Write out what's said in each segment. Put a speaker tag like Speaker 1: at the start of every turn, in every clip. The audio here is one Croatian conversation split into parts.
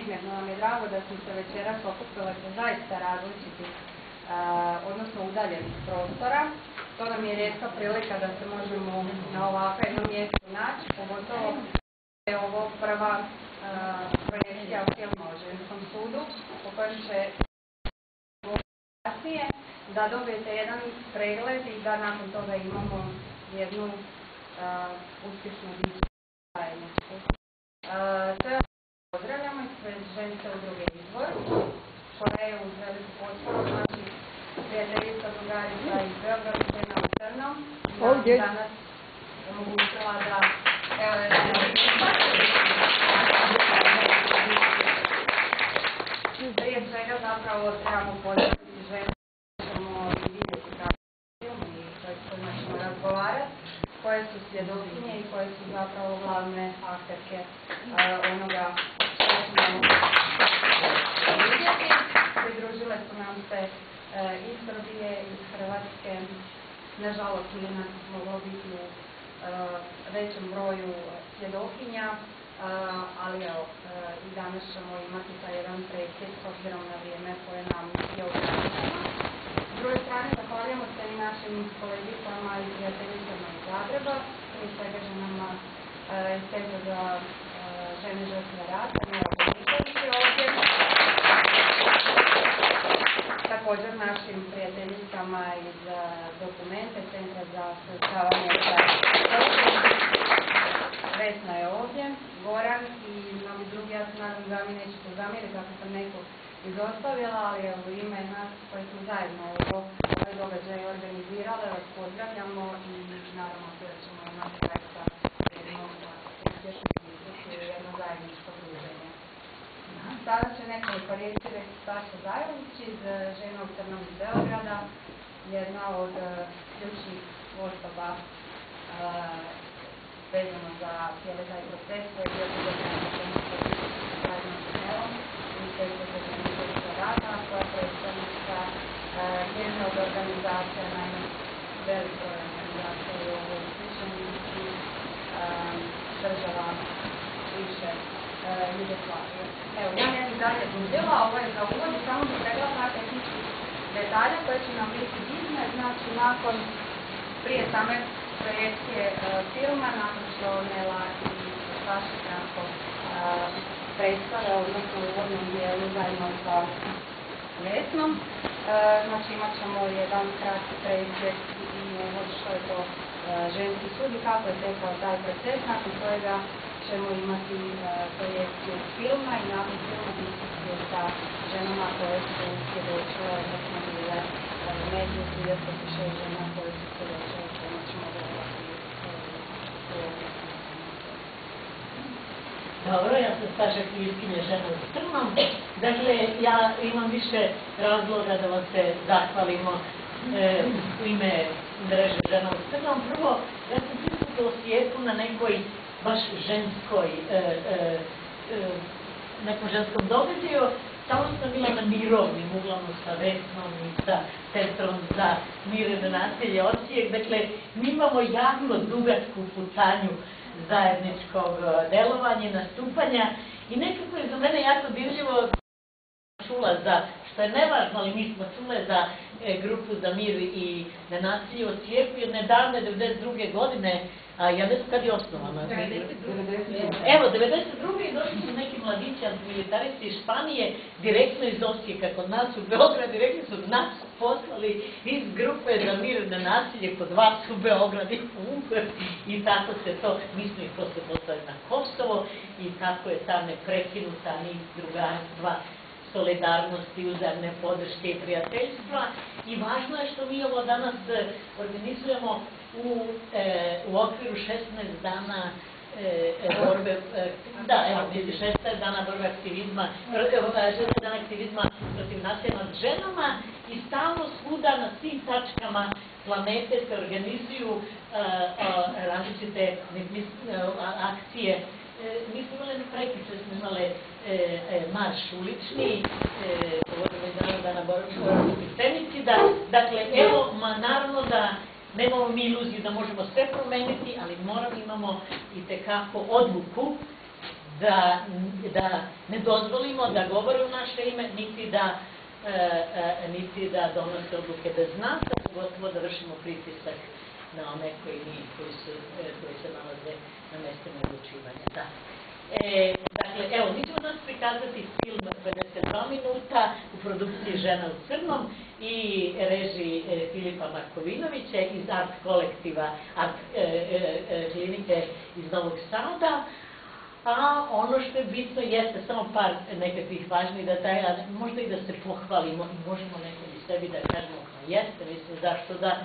Speaker 1: neizmjerno nam je drago da smo se večeras okupile sa zaista različitih, odnosno udaljenih prostora. To nam je rijetka prilika da se možemo na ovakvom jednom mjestu naći, pogotovo je ovo prva projekcija filma o ženskom sudu, po kojem će da dobijete jedan pregled i da nakon toga imamo jednu uspješnu. Sve pozdravljamo i sve ženske udruge Izvor, koje uz veliku potporu naših prijateljica drugarica iz Beograda, Sena u Crnom,
Speaker 2: Ovdje.
Speaker 1: danas omogućila da evo Prije svega zapravo trebamo pozdraviti žene, ćemo i vidjeti kako film i kojima ćemo razgovarati koje su svjedokinje i koje su zapravo glavne akterke onoga što ćemo Pridružile su nam se iz Srbije, iz Hrvatske. Nažalost, nije nas biti u većem broju svjedokinja, ali evo, i danas ćemo imati taj jedan presjed s obzirom na vrijeme koje nam je ograničeno. S druge strane, zahvaljujemo se i našim kolegicama i prijateljicama iz Zagreba, prije svega ženama iz Centra za žene žrtve rata. Također našim prijateljicama iz Dokumente, Centra za suočavanje sa Vesna je ovdje, Goran i mnogi drugi, ja se nadam da mi nećete zamjeriti ako sam nekog izostavila, ali evo ime nas koji smo zajedno ovo, ovaj događaj organizirale, vas pozdravljamo i se da ćemo imati zaista zajedničko druženje. Sada će nekoliko riječi reći Saša Zajović iz Žena u Crnom iz Beograda, jedna od ključnih osoba vezano za cijeli taj proces koji je bio zajedno sa Nelom, Ministarstvo za žene rada, koja je predstavnica jedne od organizacija, naime velik broj organizacija u ovoj i država više Jugoslavije. Evo, ja ne bih dalje dužila, ovo je za uvod samo bih rekla par tehničkih detalja koje će nam biti bitne, znači nakon prije same projekcije filma, nakon što Nela i Saša kratko predstave, odnosno u uvodnom dijelu zajedno sa Vesnom. Znači imat ćemo jedan kratki presjed i uvod što je to ženski sud i kako je tekao taj proces, nakon kojega ćemo imati projekciju filma i nakon filma diskusije sa ženama koje su svjedočile, odnosno bile među 36 žena koje su svjedočile, kojima ćemo govoriti
Speaker 3: Dobro, ja sam Staša Kivitkinja žena u Crnom. Dakle, ja imam više razloga da vam se zahvalimo e, u ime mreže žena u Crnom. Prvo, ja sam prisutila u svijetu na nekoj baš ženskoj, e, e, nekom ženskom događaju. Tamo sam bila na mirovnim, uglavnom sa Vesnom i sa Centrom za mirene nasilje Osijek. Dakle, mi imamo jako dugačku putanju zajedničkog delovanja i nastupanja i nekako je za mene jako dirljivo čula za, što je nevažno, ali mi smo čule za grupu za mir i nenasilje u Osijeku jer nedavne 92. godine a ja ne znam kad je osnovana. Evo, 92. došli su neki mladići militaristi iz Španije direktno iz Osijeka kod nas u Beograd, direktno su nas poslali iz grupe za mir na nasilje kod vas u Beograd i i tako se to, mi smo ih posle poslali na Kosovo i tako je ta neprekinuta niz drugarstva solidarnosti, uzemne podrške i prijateljstva i važno je što mi ovo danas organizujemo u, e, u okviru 16 dana e, borbe, e, da, evo, 16 dana borbe aktivizma, 16 dana aktivizma protiv nasilja nad ženama i stalno svuda na svim tačkama planete se organizuju različite akcije. Mi smo imali prekiče, smo imali marš ulični, govorimo iz naroda na borbi femicida, dakle, evo, ma naravno da Nemamo mi iluziju da možemo sve promeniti, ali moramo imamo i tekako odluku da, da ne dozvolimo da govore u naše ime, niti da e, e, niti da donose odluke bez nas, a pogotovo da vršimo pritisak na one koji, koji, su, e, koji se nalaze na mestima odlučivanja. Da. E, dakle, evo, mi ćemo danas prikazati film 52 minuta u produkciji Žena u crnom i režiji e, Filipa Markovinovića iz art kolektiva, art e, e, klinike iz Novog Sada. A ono što je bitno jeste samo par nekakvih važnih detalja, možda i da se pohvalimo i možemo nekom i sebi da kažemo jeste, mislim zašto da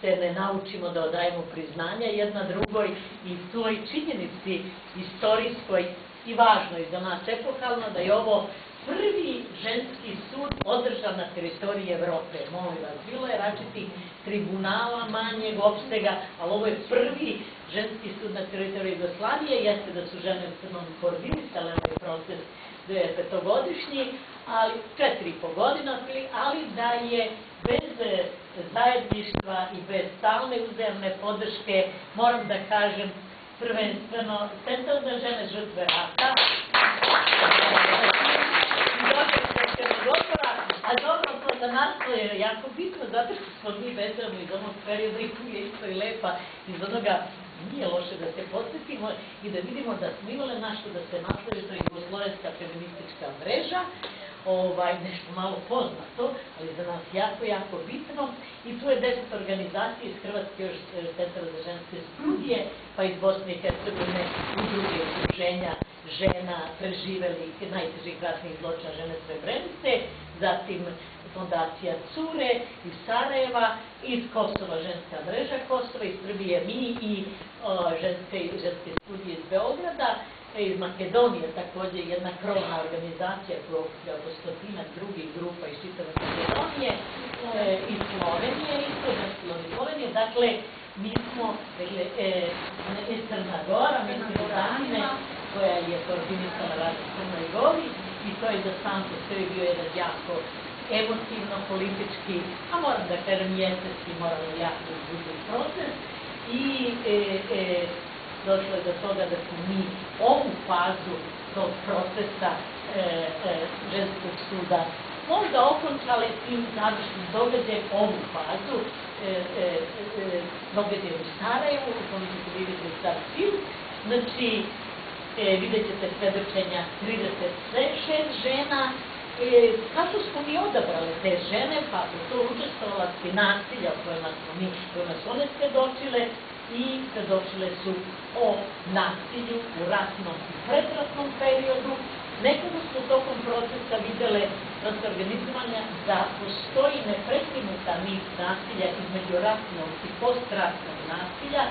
Speaker 3: se ne naučimo da odajemo priznanja jedna drugoj i toj činjenici istorijskoj i važnoj za nas epohalno da je ovo prvi ženski sud održan na teritoriji Evrope. Molim vas, bilo je račiti tribunala manjeg opsega, ali ovo je prvi ženski sud na teritoriji Jugoslavije. Jeste da su žene u crnom koordinisale ovaj proces da je ali četiri i po godina, ali da je bez zajedništva i bez stalne uzemne podrške, moram da kažem, prvenstveno Centar za žene žrtve rata, a dobro, to je jako bitno, zato što smo mi vezano iz onog perioda i tu je isto i lepa, iz onoga nije loše da se podsjetimo i da vidimo da smo imale našto da se nastavi, to je Jugoslovenska feministička mreža, ovaj, nešto malo poznato, ali za nas jako, jako bitno. I tu je deset organizacija iz Hrvatske, još e, Centra za ženske studije, pa iz Bosne i Hercegovine, udruge udruženja žena preživelih najtežih ratnih zločina žene Srebrenice, zatim fondacija Cure iz Sarajeva, iz Kosova ženska mreža Kosova, iz Srbije mi i o, ženske, ženske studije iz Beograda, iz Makedonije takođe jedna krovna organizacija koja okuplja oko stotinak drugih grupa iz čitave Makedonije, e, iz Slovenije, isto Slovenije, dakle, mi smo, dakle, e, iz Crna Gora, mi smo Danine, koja je koordinisala rad u Crnoj Gori, i to je za sam po sebi bio jedan jako emotivno, politički, a moram da kažem jesenski, moramo jako uzbuđen proces. I e, e, došlo je do toga da smo mi ovu fazu tog procesa e, e, ženskog suda možda okončale tim završnim događajem ovu fazu e, e, e, događaje u Sarajevu, u kome ćete vidjeti sad film. Znači, vidjet ćete svedočenja 36 žena, e, kako smo mi odabrali te žene, pa su to učestvovalasti nasilja o kojima smo mi, kojima su one svedočile, i svedočile su o nasilju u ratnom i predratnom periodu. Nekada su tokom procesa videle organizovanja da postoji neprekinuta niz nasilja između ratnog i postratnog nasilja,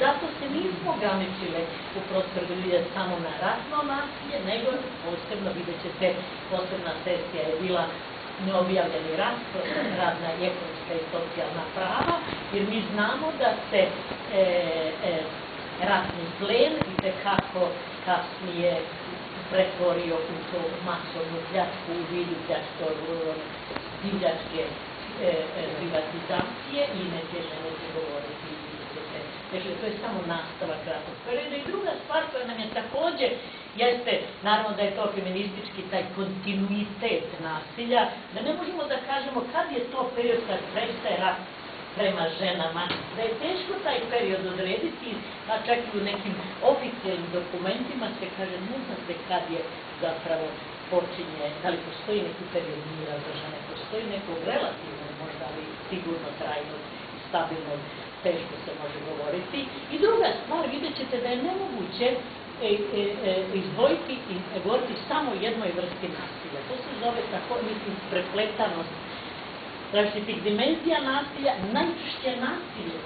Speaker 3: zato se nismo ograničile u prostoru samo na ratno nasilje, nego posebno, vidjet ćete, posebna sesija je bila neobjavljeni rad, radna i ekonomska i socijalna prava, jer mi znamo da se e, e, ratni plen i tekako kasnije pretvorio u to masovnu pljačku u vidu pljačke divljačke e, e, privatizacije i neke žene će govoriti Dakle, to je samo nastavak ratnog perioda. I druga stvar koja nam je takođe, jeste, naravno da je to feministički taj kontinuitet nasilja, da ne možemo da kažemo kad je to period kad prestaje rat prema ženama, da je teško taj period odrediti, a čak i u nekim oficijalnim dokumentima se kaže, ne zna se kad je zapravo počinje, da li postoji neki period mira za žene, postoji nekog relativnog, možda ali sigurno trajnog stabilnog teško se može govoriti. I druga stvar, vidjet ćete da je nemoguće e, e, e, izdvojiti i govoriti samo jednoj vrsti nasilja. To se zove tako, mislim, prepletanost različitih dimenzija nasilja, najčešće nasilje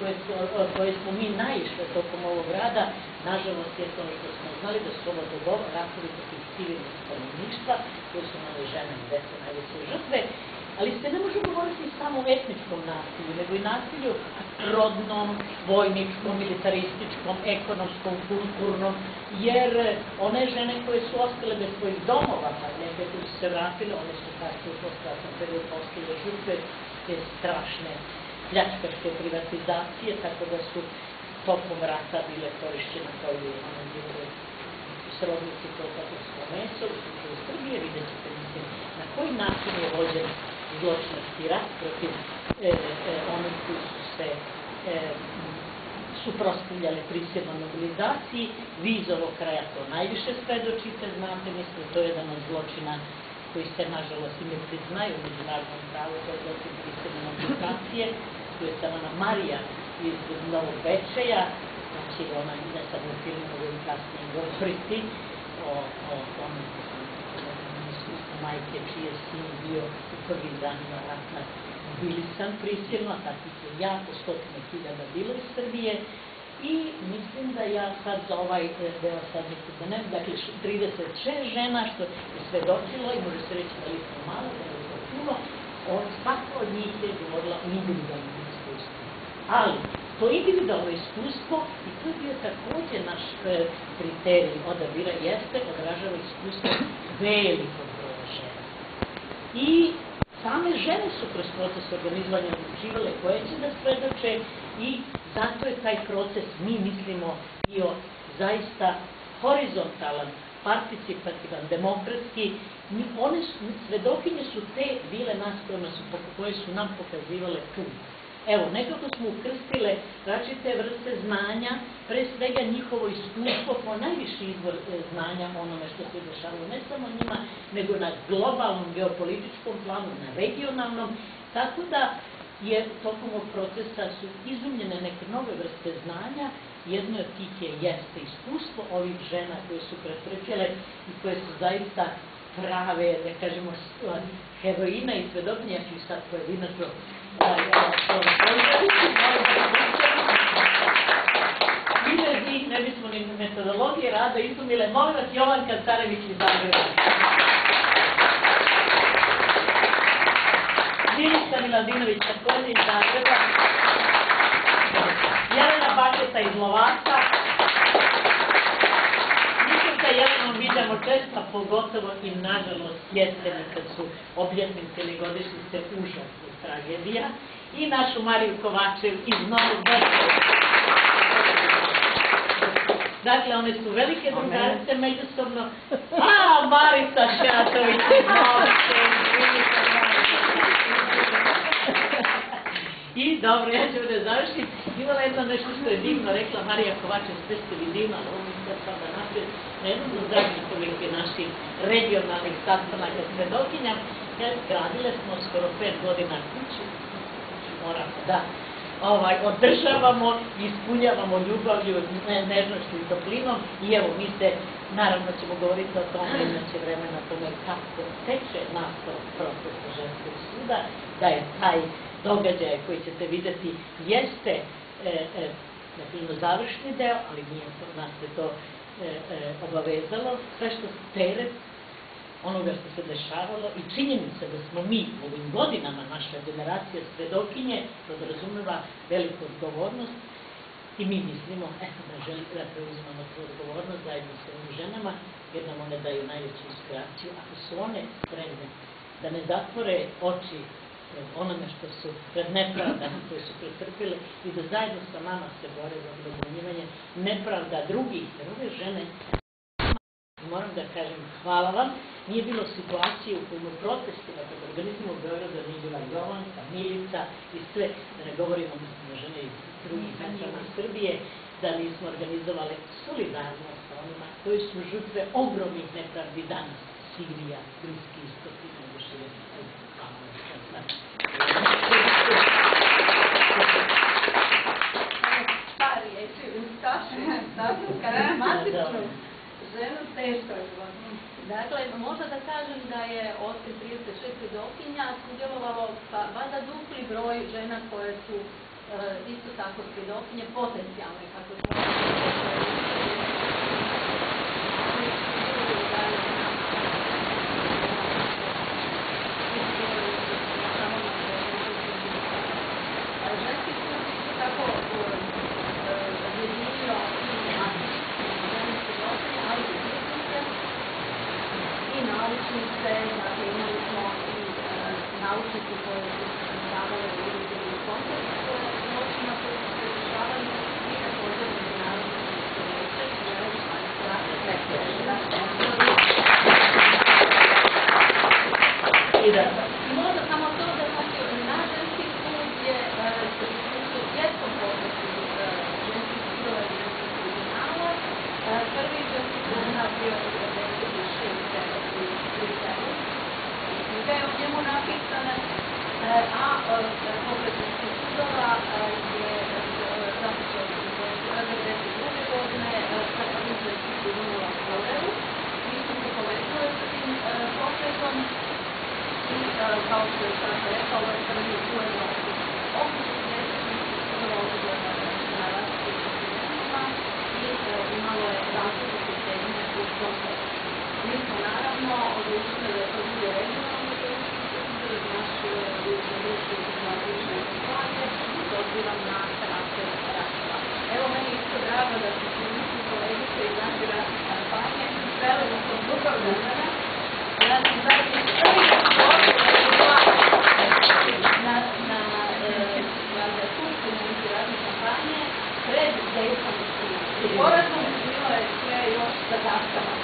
Speaker 3: koje, smo mi naišli tokom ovog rada, nažalost je to što smo znali da su ovo dobova ratovi protiv civilnog stanovništva, koje su imali žene i deca najveće žrtve, ali se ne može govoriti samo o etničkom nasilju, nego i nasilju rodnom, vojničkom, militarističkom, ekonomskom, kulturnom, jer one žene koje su ostale bez svojih domova, pa neke koje su se vratile, one su kasnije u postratnom periodu postale žrtve te strašne pljačkaške privatizacije, tako da su tokom rata bile korišćene kao i one srodnici to katovsko meso, u slučaju Srbije, vidjet ćete mislim na koji način je vođen zločinski rat protiv e, e, onih koji su se e, suprostavljali prisilnoj mobilizaciji. Vi iz ovog kraja to najviše svedočite, znate, mislim, to je jedan od zločina koji se, nažalost, i priznaju u međunarodnom pravu, to je zločin prisilne mobilizacije, tu je Savana Marija iz Novog Bečeja, znači ona ne samo u filmu, nego kasnije govoriti o, o iskustvu majke čiji je sin bio u prvim danima ratna mobilisan prisilno, takvih je jako stotine hiljada bilo iz Srbije i mislim da ja sad za ovaj e, deo sad mislim da ne, dakle 36 žena što je svedočilo i može se reći da li smo malo, da li smo puno, on svaka od njih je govorila o individualnom iskustvu. Ali, to individualno iskustvo, i to je bio takođe naš e, kriterij odabira, jeste odražava iskustvo velikog. I same žene su kroz proces organizovanja odlučivale koje će da svedoče i zato je taj proces, mi mislimo, bio zaista horizontalan, participativan, demokratski. One su, svedokinje su te bile nas su, koje su nam pokazivale put. Evo, nekako smo ukrstile različite vrste znanja, pre svega njihovo iskustvo po najviši izvor e, znanja onome što se dešavalo, ne samo njima, nego na globalnom geopolitičkom planu, na regionalnom, tako da je tokom ovog procesa su izumljene neke nove vrste znanja, jedno od tih je jeste iskustvo ovih žena koje su pretrpjele i koje su zaista prave, da kažemo, heroina i svedokinja, ću sad pojedinačno bez njih ne bismo ni metodologije rada izumile. Molim vas, Jovanka Carević iz Zagreba. Milica Miladinović takođe iz Zagreba. Jelena Baketa iz Lovaca. Jelenom vidimo često, pogotovo i nažalost jeseni kad su obljetnice ili godišnjice užasne tragedija. I našu Mariju Kovačev iz Novog. Dakle, one su velike drugarice međusobno. A, Marica Šatović iz Novog I dobro, ja ću da završim. Imala jedna nešto što je divno rekla Marija Kovačev, sve ste vi divno, ali ovo mi sad sada napred, na jednom od zadnjih ovih naših regionalnih sastanaka svedokinja, jer gradile smo skoro pet godina kuću, moramo da. Ovaj, održavamo ispunjavamo ljubavlju, ne, nežnošću i toplinom i evo mi se, naravno ćemo govoriti o tome, imaće vremena tome kako teče nastav procesa ženskog suda, da je taj događaj koji ćete videti jeste e, e, završni deo, ali nije to, nas to e, obavezalo, sve što teret onoga što se dešavalo i činjenica da smo mi u ovim godinama, naša generacija svedokinje, podrazumeva veliku odgovornost i mi mislimo eto, da, želi, da preuzimamo tu odgovornost zajedno sa ovim ženama, jer nam one daju najveću inspiraciju. Ako su one spremne da ne zatvore oči onome što su pred nepravdama koje su pretrpile i da zajedno sa nama se bore za odbranjivanje nepravda drugih, jer ove žene moram da kažem hvala vam, nije bilo situacije u kojima protestima kad organizujemo u Beogradu nije bila Jovanka, Milica i sve, da ne govorimo mislim na žene iz drugih centralna Srbije, da nismo organizovali solidarnost sa onima koji su žrtve ogromnih nepravdi danas. Sirija, Bliski istok i
Speaker 1: Dakle, možda da kažem da je od 36 svjedokinja sudjelovalo pa vada dupli broj žena koje su e, isto tako svjedokinje potencijalne, kako smo
Speaker 2: a popis ženskih sudova je započeo 1992. godine sa tribunalom u Floreu. Mi smo se povezali sa tim i kao što je sada rekao, ovo je prvi u Europi. Okružen je sudova odgovorna na različitim kontinentima i je različite teme u kontekstu. Mi smo naravno odlučili da to bude regionalno sporazum bilo je još sa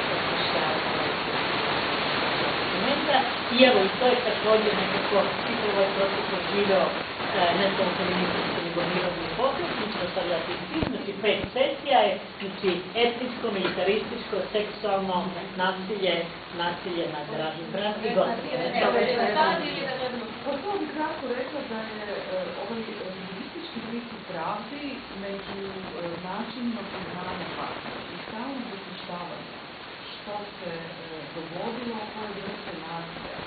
Speaker 3: dokumenta. I evo, i to je također nekako, čitav ovaj proces odživao ne samo feminističko, nego mirovni pokret, mi ćemo stavljati film, znači pet sesija je, znači etničko, militarističko, seksualno nasilje, nasilje nad raznim bratom i
Speaker 4: Pa to bi kratko rekla da je ovaj feministički pristup pravdi među načinima priznanja fakta i stalno zapuštavanje što se dogodilo, koje vrste nasilja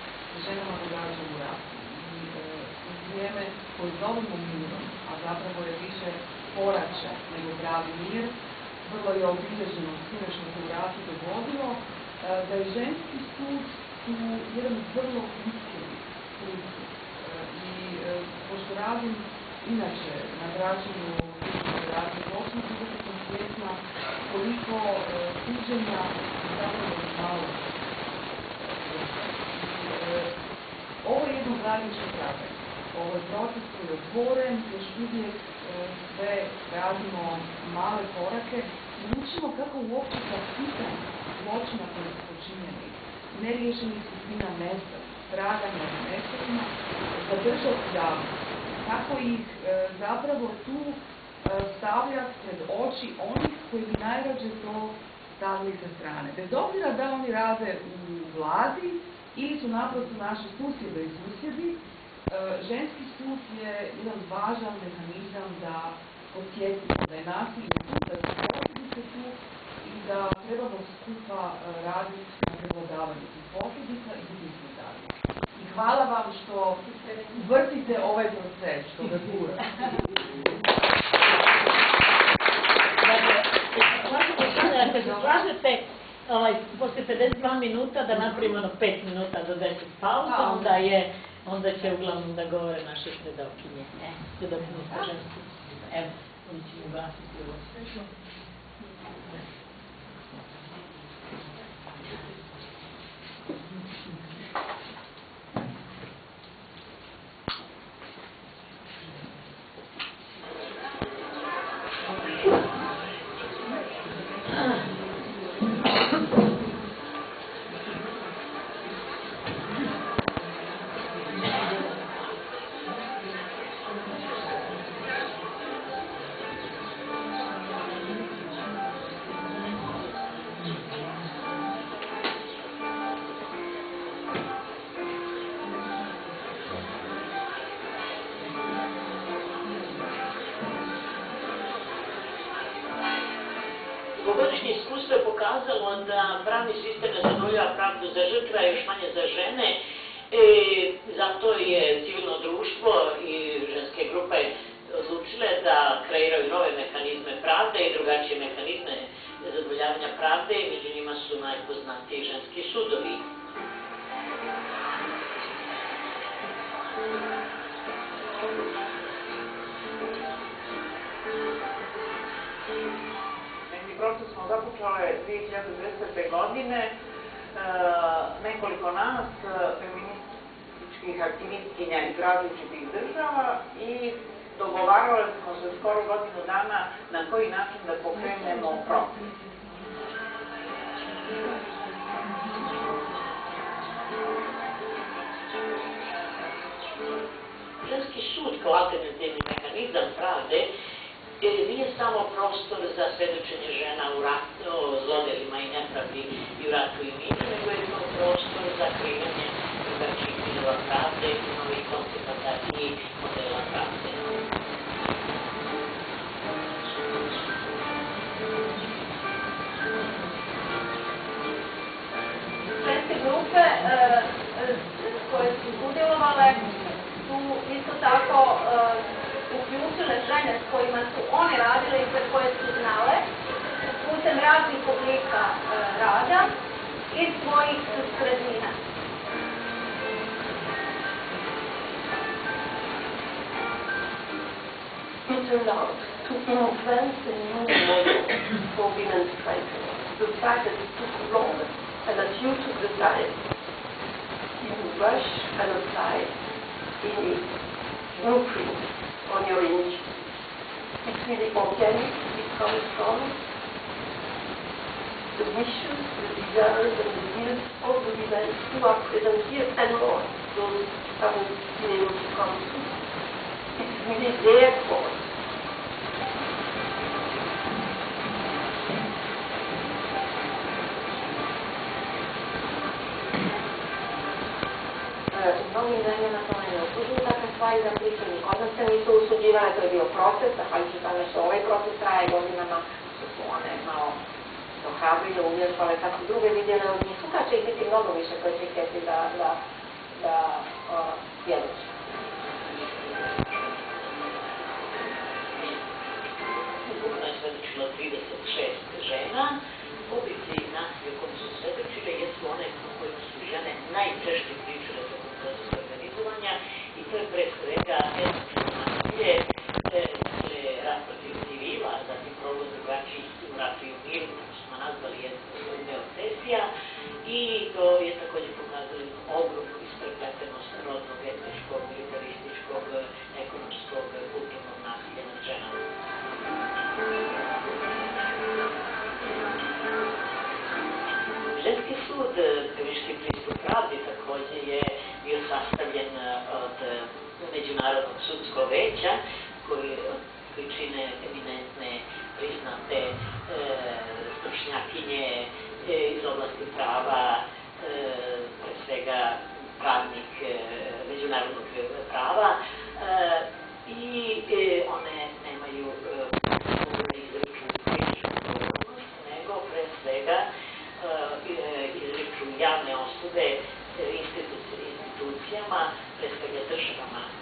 Speaker 4: ženama događa u ratu. I vrijeme koje zovemo mirom, a zapravo je više poraća nego pravi mir, vrlo je obilježeno svime što se u ratu dogodilo, da je ženski sud tu jedan vrlo iskren pristup. I pošto radim inače na građanju radi zločina, kako sam svjesna koliko suđenja zapravo malo ovo je jedno zajedničko traganje. Ovo je proces koji je otvoren, još uvijek sve radimo male korake i učimo kako uopće za pitanje zločina koji su počinjeni, neriješenih sudbina mesta, stradanja na mestima, zadržati javnost. Kako ih zapravo tu stavljati pred oči onih koji bi najrađe to stavili sa strane. Bez obzira da oni rade u vladi ili su naprosto naši susjede i susjedi, ženski sud je jedan važan mehanizam da podsjetimo da je nasilje tu, da su posljedice tu i da trebamo skupa raditi na prevladavanju tih posljedica i biti dalje. I hvala vam što vrtite ovaj proces, što ga gura.
Speaker 3: Ako se slažete, ovaj, poslije 52 minuta da napravimo ono 5 minuta do 10 pauza, onda je, onda će uglavnom da govore naše svedokinje. E, svedokinje sa ženskim. Evo, oni će ugasiti ovo kao alternativni mehanizam pravde e, nije samo prostor za svedočenje žena u ratu, zlodelima i nepravdi i u ratu i miru, nego je to prostor za kreiranje drugačijih vidova pravde novih koncepata i modela pravde.
Speaker 2: Ženske grupe e, e, koje su isto tako e, uključile žene s kojima su one radile i za koje su znale putem raznih oblika e, rada iz svojih sredina.
Speaker 5: it turned out to invent a new model for women's strengthening. The fact that it took long and that you took the time, you rush and apply in it blueprint on your image. It's really organic, it comes from the wishes, the desires and the will of the women who are present here and more, those who haven't been able to come to. It's really their cause.
Speaker 6: U mnogim zemljama to ne osuđuju takve stvari za pričanje. Kod nas se nisu usuđivale, to je bio proces, zahvaljujući tome što ovaj proces traje godinama, što su one malo dohrabrile, uvježbale, su druge vidjele od njih, sutra će ih biti mnogo više koji će htjeti da, da, da uh, svjedoče.
Speaker 3: Ukupno je svedočilo 36 žena. Ubici i nasilje su svedočile jesu one o kojima su žene najčešće pričale organizovanja i to je pre svega nasilje, e, dakle, rat protiv civila, zatim progod drugačijih u ratu i u miru, kako smo nazvali neotesija i to je također pokazalo jednu ogromnu isprepljetenost rodnog, Ženski sud, krivički pristup pravdi također je bio sastavljen e, od e, Međunarodnog sudskog veća koji, koji čine eminentne, priznate e, stručnjakinje e, iz oblasti prava, e, pre svega pravnik e, međunarodnog prava e, i e, one nemaju e, nego pre svega e, javne e, instituci- institucijama, pre svega državama.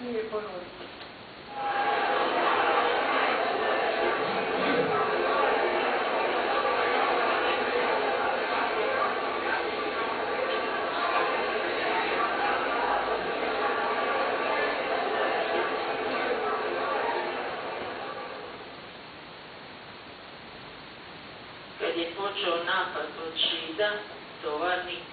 Speaker 7: Da se ne smije ponoviti.
Speaker 3: Kad je smo
Speaker 8: počeo napad od Žida, tovarnik.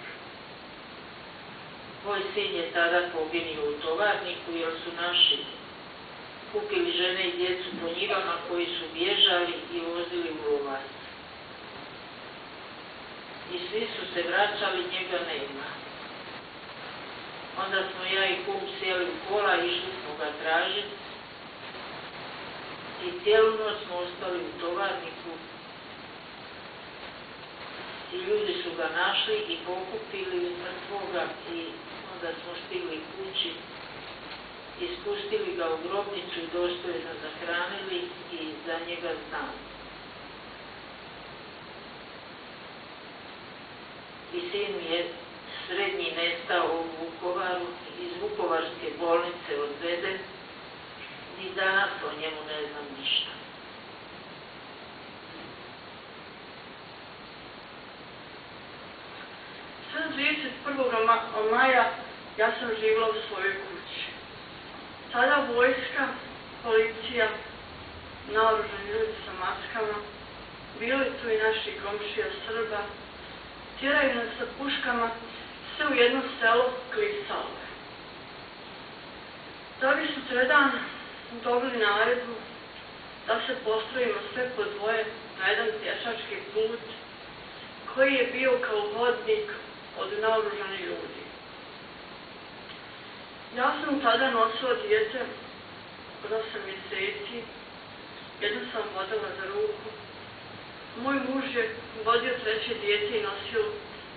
Speaker 8: Moj sin je tada poginio u tovarniku jer su naši kupili žene i djecu po njivama koji su bježali i vozili u lovac. I svi su se vraćali, njega nema. Onda smo ja i kum sjeli u kola i išli smo ga tražiti. I cijelu noć smo ostali u tovarniku. I ljudi su ga našli i pokupili iz mrtvoga i onda smo stigli kući i spustili ga u grobnicu i dostojno zahranili i za njega znam. I sin je srednji nestao u Vukovaru, iz Vukovarske bolnice odveden, ni danas o njemu ne znam ništa.
Speaker 7: Sad 31. ma- maja ja sam živjela u svojoj kući. Tada vojska, policija, naoružani ljudi sa maskama, bili tu i naši komšija Srba, tjeraju nas sa puškama sve u jedno selo Klisalove. Da bi sutradan dobili naredbu da se postrojimo sve po dvoje na jedan pješački put koji je bio kao vodnik od naoružanih ljudi. Ja sam tada nosila dijete od 8 mjeseci, jedno sam vodila za ruku. Moj muž je vodio treće dijete i nosio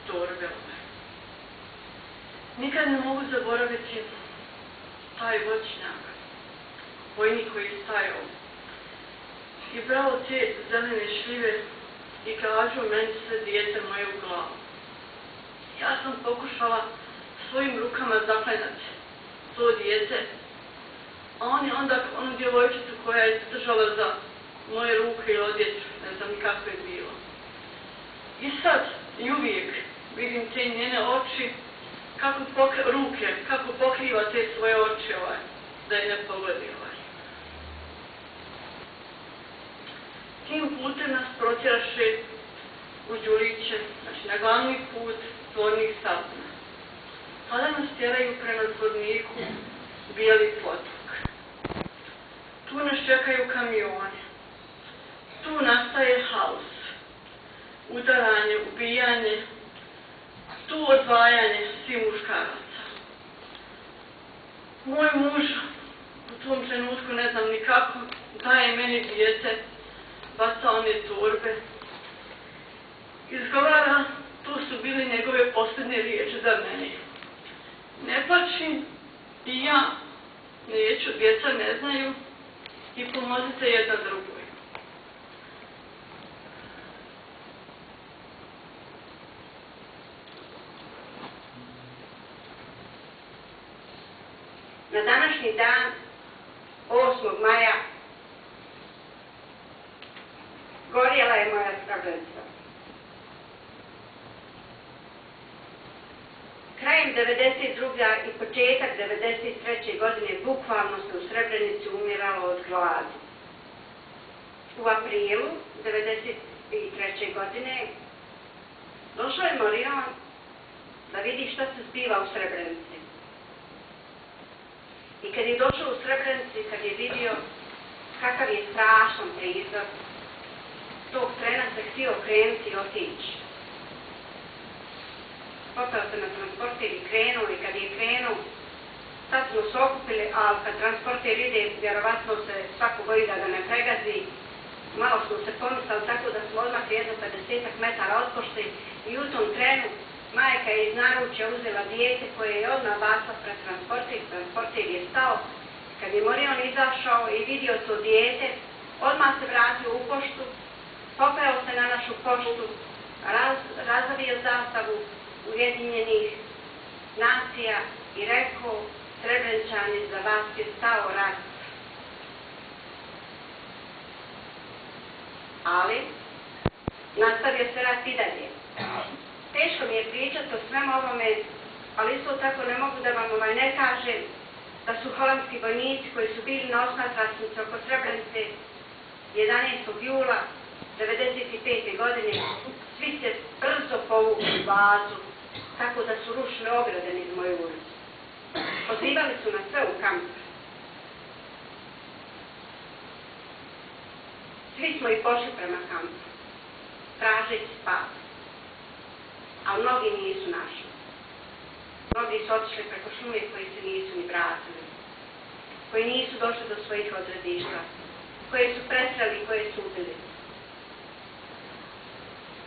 Speaker 7: torbe. Nikad ne mogu zaboraviti taj voćnjak, vojnik koji je stajao i brao te zelene šljive i gađao meni sve dijete moje u glavu. Ja sam pokušala svojim rukama zaklenati to dijete, a on je onda onu djevojčicu koja je držala za moje ruke i odjeću, ne znam kako je bilo. I sad, i uvijek, vidim te njene oči, kako pokri, ruke, kako pokriva te svoje oči ovaj, da je ne pogodi ovaj. Tim putem nas protjeraše u Đuliće, znači na glavni put tvornih sapna. Tada nas tjeraju prema zvodniku Bijeli potok. Tu nas čekaju kamioni. Tu nastaje haos. Udaranje, ubijanje, tu odvajanje svih muškaraca. Moj muž u tom trenutku, ne znam ni kako, daje meni dijete, baca one torbe. Izgovara, to su bili njegove posljednje riječi za mene. Ne plaći i ja neću, djeca ne znaju i pomozite jedna drugoj.
Speaker 9: Na današnji dan, 8. maja, gorjela je moja Srebrenica. Krajem 92. i početak 93. godine bukvalno se u Srebrenici umiralo od gladi. U aprilu 93. godine došao je Morion da vidi što se zbiva u Srebrenici. I kad je došao u Srebrenici, kad je vidio kakav je strašan prizor, tog trena se htio krenuti i otići. Popeo se na transporter i krenuo i kad je krenuo, sad smo se okupili, a kad transporter ide, vjerovatno se svako boji da ga ne pregazi. Malo smo se pomislili tako da smo odmah jedno 50 metara otpošli i u tom trenu majka je iz naručja uzela dijete koje je odmah bacila pred transporter, transporter je stao. Kad je Morion izašao i vidio to dijete, odmah se vratio u poštu, popeo se na našu poštu, raz, razavio zastavu Ujedinjenih nacija i rekao Srebrenčani za vas je stao rat. Ali, nastavio se rat i dalje. Teško mi je pričati o svem ovome, ali isto tako ne mogu da vam ovaj ne kažem da su holandski vojnici koji su bili na osmatračnici oko Srebrenice 11. jula 95. godine svi se brzo povukli bazu, tako da su rušile ograde niz moju ulicu. Pozivali su nas sve u kamp. Svi smo i pošli prema kampu, tražeći spas. A mnogi nisu našli. Mnogi su otišli preko šume koji se nisu ni vratili. Koji nisu došli do svojih odredišta. Koje su presreli i koje su ubili.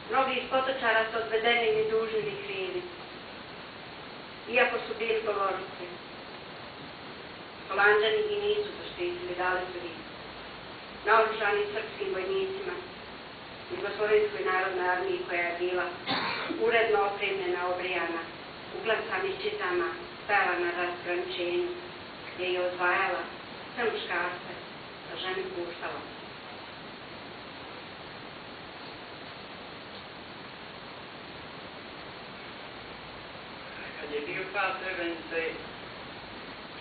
Speaker 9: Mnogi iz potočara su odvedeni ni dužni ni krivi. Iako su bili goloruci. Holandžani i nisu zaštitili, dali su ih. Naoružani srpskim vojnicima, Jugoslovenskoj narodnoj armiji koja je bila uredno opremljena, obrijana, uglasanih čitama, stajala na razgraničenju, gdje je odvajala sve muškarce, a žene puštala.
Speaker 10: Kad je bio pad Srebrenice,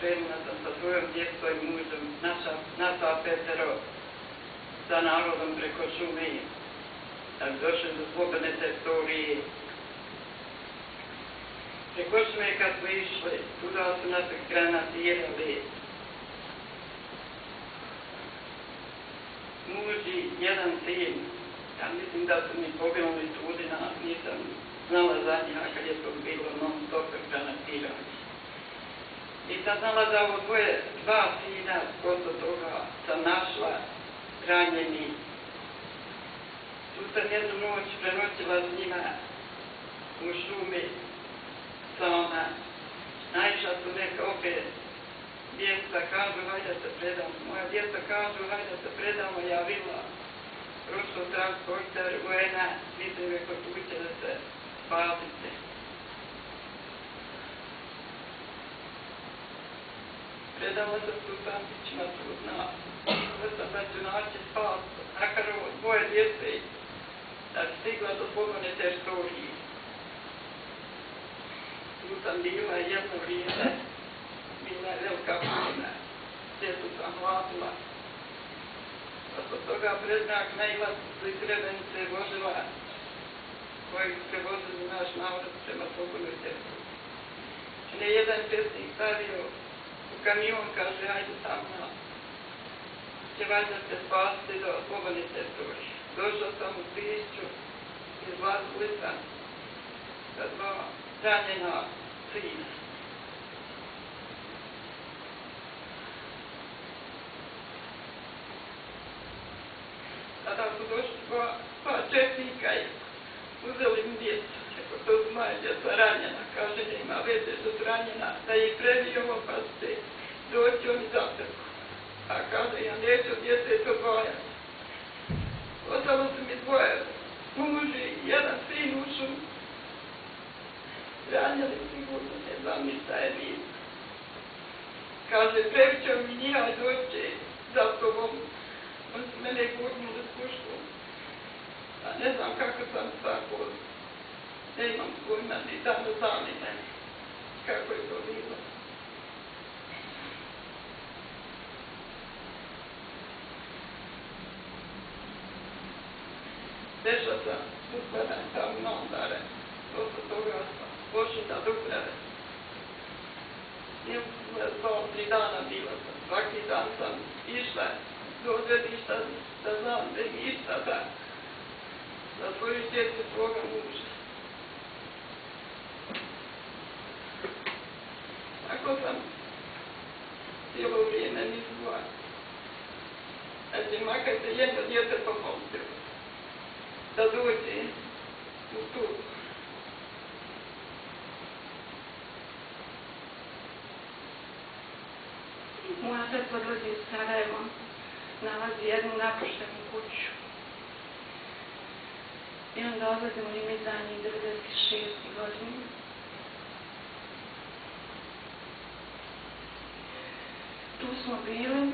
Speaker 10: krenula sam sa svojom djecom i mužem, naša, naša petero, sa narodom preko šume, bi došli do slobodne teritorije. Preko šume kad smo išli, tuda su nas granatirali. Muž i jedan sin, ja mislim da su mi poginuli tudina, nisam znala za njih, a kad je to bilo non stop granatirali. Nisam znala da ovo dvoje, dva sina, posle toga sam našla ranjeni. Tu sam jednu noć prenoćila s njima u šumi sa ona. Naišla su neka opet djeca kažu hajde se predamo. Moja djeca kažu hajde se predamo, ja vila prošlo transporter UN-a, mislim je kod kuće da se spasite. Predala sam tu tantićima trudna, da sam da ću naći spas, makar ovo dvoje djece, da bi stigla do slobodne teritorije. Tu sam bila jedno vrijeme, bila je velika djecu sam toga prednak na Ivacu iz koji se vozili naš narod prema slobodnoj teritoriji. Ne jedan pesnik stavio u kamion, kaže, ajde tamo na će valjda se spasti do slobodne teritorije. Došao sam u Prišću iz Vazlica sa dva ranjena sina. Tada su došli dva četnika i uzeli mi djecu. Ako to moja djeca ranjena, kaže da ima veze što su ranjena, da ih prebijemo pa ste doći oni zatrku. A kaže, ja neću djece to dvojati. Ostalo su mi dvoje muži, jedan sin ušu. Ranjali sigurno, ne znam ni šta je bilo. Kaže, previćao mi njihaj doće za tobom. On su mene gurnuli s puškom. A ne znam kako sam tako, ne imam pojma ni tamo zali meni. Kako je to bilo. Došla sam uskladam tamo na ondare. Posle toga sam pošla na Dubrave. Nije dva, tri dana bila sam. Svaki dan sam išla do odredišta da znam da im išta da za svoju djecu svoga muža. Tako sam cijelo vrijeme mislila da će makar se jedno djete pomoliti da dođe u tu.
Speaker 2: Moja teta odlazi u Sarajevo, nalazi jednu napuštenu kuću. I onda odlazimo i mi za njih 96. godine. Tu smo bili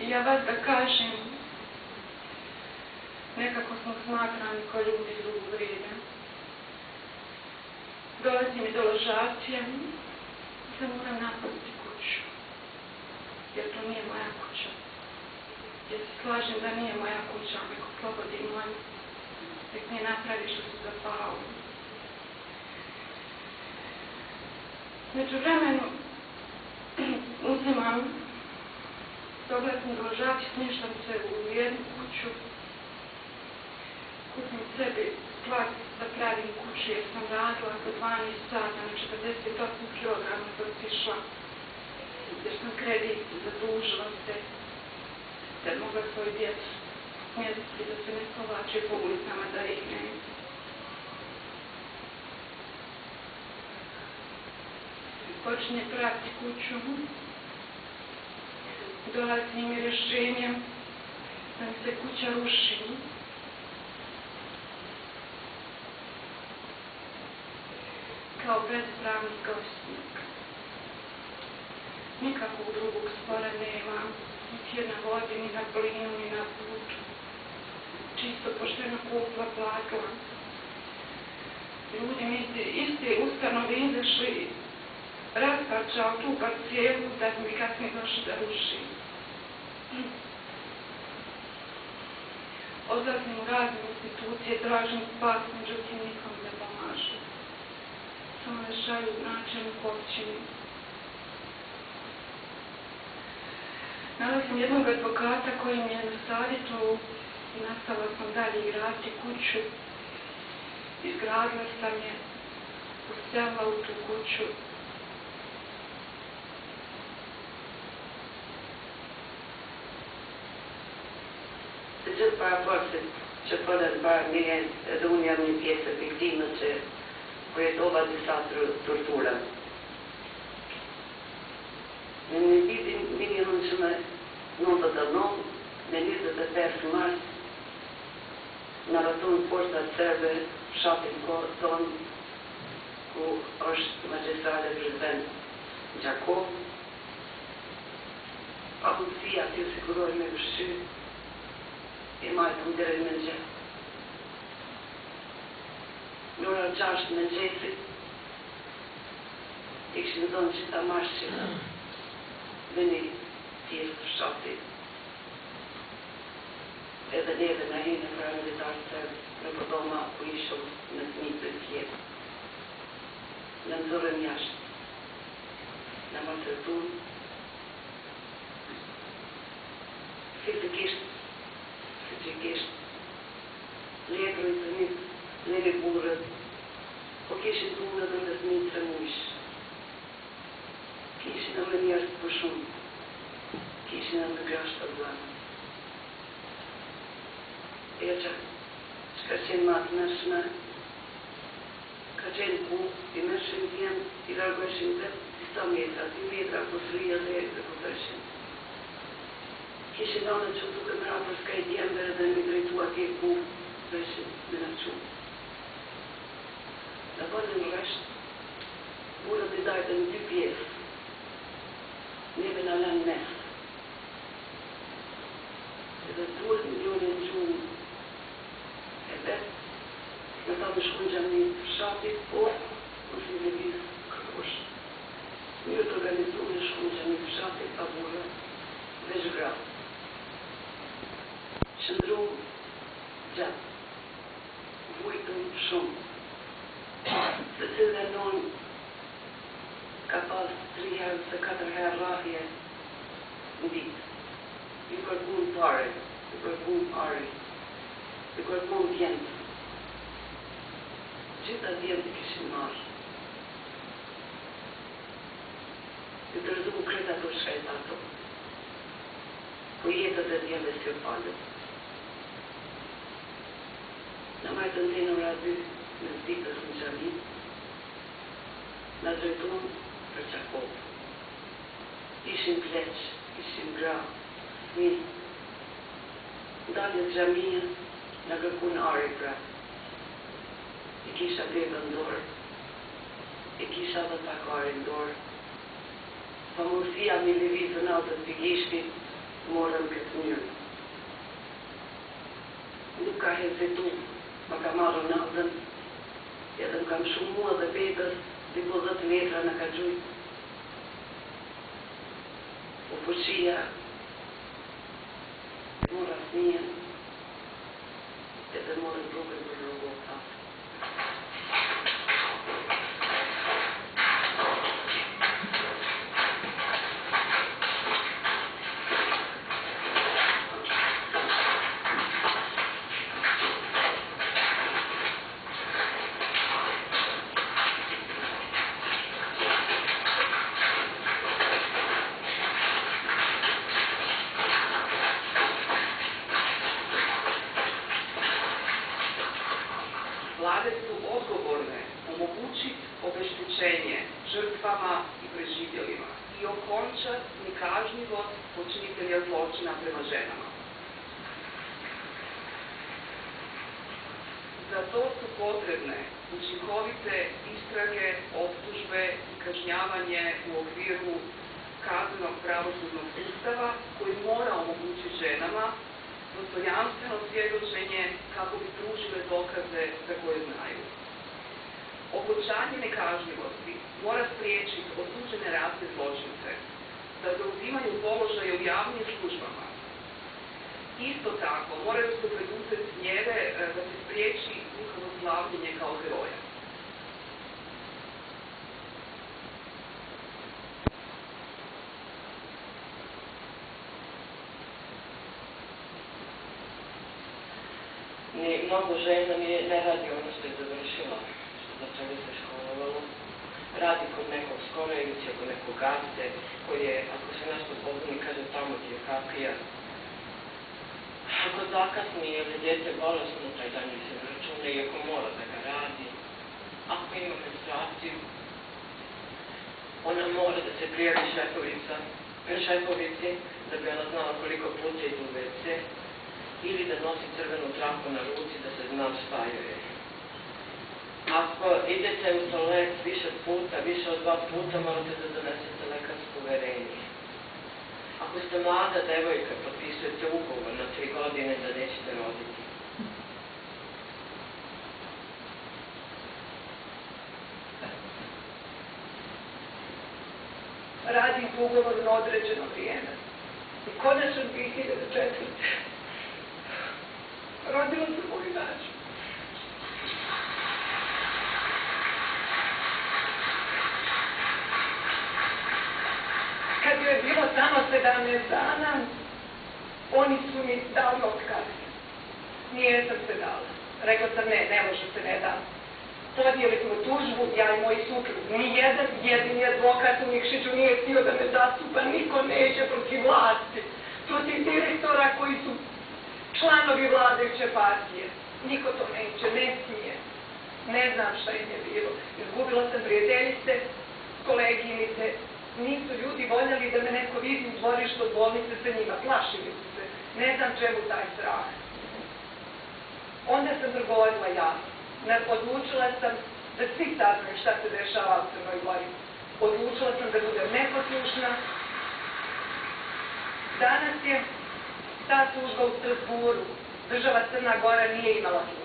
Speaker 2: i ja vas da kažem, nekako smo smatrani kao ljudi drugog reda. Dolazi mi do ložacije, da moram napustiti kuću, jer to nije moja kuća.
Speaker 11: Ja se slažem da nije moja kuća, nego slobodi moj. Nek ne napravi što su zapali. Među vremenu uzimam dogledni ložak i smještam se u jednu kuću. Kupim sebi plak da pravim kuću jer sam radila do 12 sata na 48 kg sam sišla. Jer sam kredit zadužila se da je mogla svoju djecu smjestiti da se ne povlače po ulicama da ih ne počinje praviti kuću, dolazi mi rješenje da mi se kuća ruši. Kao bespravni gostnik. Nikakvog drugog spora nemam, je na vodi, ni na plinu, ni na putu. Čisto pošteno kupla platila. Ljudi mi iz iste ustanove izašli raspačao tu parcijelu da mi kasnije došli da ruši. Odlazim u razne institucije, tražim spas, međutim nikom ne pomažu. Samo me šalju načelnik općini. Nalazim jednog advokata koji mi je na savjetu i nastavila sam dalje graditi kuću. Izgradila sam je, uselila u tu kuću
Speaker 12: të gjithë paraforsit që përët para një edhe unë jam një pjesë e viktimës që përjetova disa tortura. Në një mundshme 99 me 25 mars në raton forcat serbe shapin kohë tonë ku është magistrale Prizren Gjako pa të aty siguroj me vëshqy i majtë dhere në gjë. Në ora 6 në gjesit i kështë ndonë që ta marshë që veni tjesë të shati. Edhe neve në hinë pra militarë të në përdoma ku ishëm në të një të tjetë. Në nëzorën jashtë, në më të rëtunë, fizikisht fizikisht, letrën të një, lere burët, po kishin burët dhe të një të mush. Kishin edhe njerës për shumë, kishin edhe grasht të dhanë. E që, që ka qenë matë nërshme, ka qenë ku, i nërshim t'jem, i largoheshin dhe disa metra, di metra, po sërija dhe e po tërshin kishin ndonë që duke më rapër s'ka i djembe dhe mi drejtu atje ku veshin me në qumë. Në bënë në resht, burët i dajtë në dy pjesë, neve në lanë mesë. Edhe duhet në njënë në qumë e vetë, në ta më shkun gjami një fshatit, po, në si në vizë kërkush. Njërë të organizu në shkun gjami një fshatit, pa burë, dhe zhgratë qëndru gjatë, vujtën shumë, se cilë dhe non ka pas tri herë se katër herë rahje në ditë i ka zbul pare, i ka zbul pare, i ka zbul djendë. Gjitha djendë kishin marrë. I të rëzhu kreta për shkajta ato. Po jetët e djendës të falët. Në majtë të ndëjnë ora dy, në zdikës në gjami, në zërtunë për qakovë. Ishin pleqë, ishin grafë, fmi. Dalje të gjamija në kërkun ari pra. I kisha bebe në i kisha dhe pak ari në dorë. Pa mundësia me levizë në altët për gishti, morëm këtë njërë. Nuk ka hezitu, më ka marrë natën, edhe më kam shumë mua dhe bebës, dhe po dhëtë metra në ka gjujtë. Po fuqia, مورا اثنين الأمور الجوب Za to su potrebne učinkovite istrage, optužbe i kažnjavanje u okviru kaznenog pravosudnog sustava koji mora omogućiti ženama dostojanstveno svjedočenje kako bi pružile dokaze za koje znaju. Okončanje nekažnjivosti mora spriječiti osuđene ratne zločince da zauzimaju položaje u javnim službama. Isto tako moraju se preduzeti mjere e, da se spriječi njihovo slavljenje kao heroja.
Speaker 13: ni mnogo žena nije, ne radi ono što je završila, što čega se školovalo. Radi kod nekog skorojevića, kod nekog gazde, koji je, ako se nešto pozvani, kaže tamo ti je kapija. Ako zakasni ili djete bolesno, taj dan joj se računa, iako mora da ga radi. Ako ima menstruaciju, ona mora da se prijavi šefovica, šefovici, da bi ona znala koliko puta ide u WC, ili da nosi crvenu traku na ruci da se zna šta joj je. Ako idete u toalet više puta, više od dva puta, morate da donesete lekarsko uverenje. Ako ste mlada devojka, potpisujete ugovor na tri godine da nećete roditi.
Speaker 14: Radim ugovor na određeno vrijeme. I konačno 2004. Rodila sam moj način. Kad je bilo samo 17 dana, oni su mi dali otkaz. Nije sam se dala. Rekla sam ne, ne može se, ne dam. Podnijeli smo tužbu, ja i moj suprug. Nijedan jedini advokat u Nikšiću nije htio da me zastupa, niko neće protiv vlasti. Protiv direktora koji su članovi vladajuće partije. Niko to neće, ne smije. Ne znam šta im je bilo. Izgubila sam prijateljice, koleginice. Nisu ljudi voljeli da me neko vidi u dvorištu od bolnice sa njima. Plašili su se. Ne znam čemu taj strah. Onda sam progovorila ja. Odlučila sam da svi saznaju šta se dešava u Crnoj Gori. Odlučila sam da budem neposlušna. Danas je ta služba u Strasburu. Država Crna Gora nije imala sluha.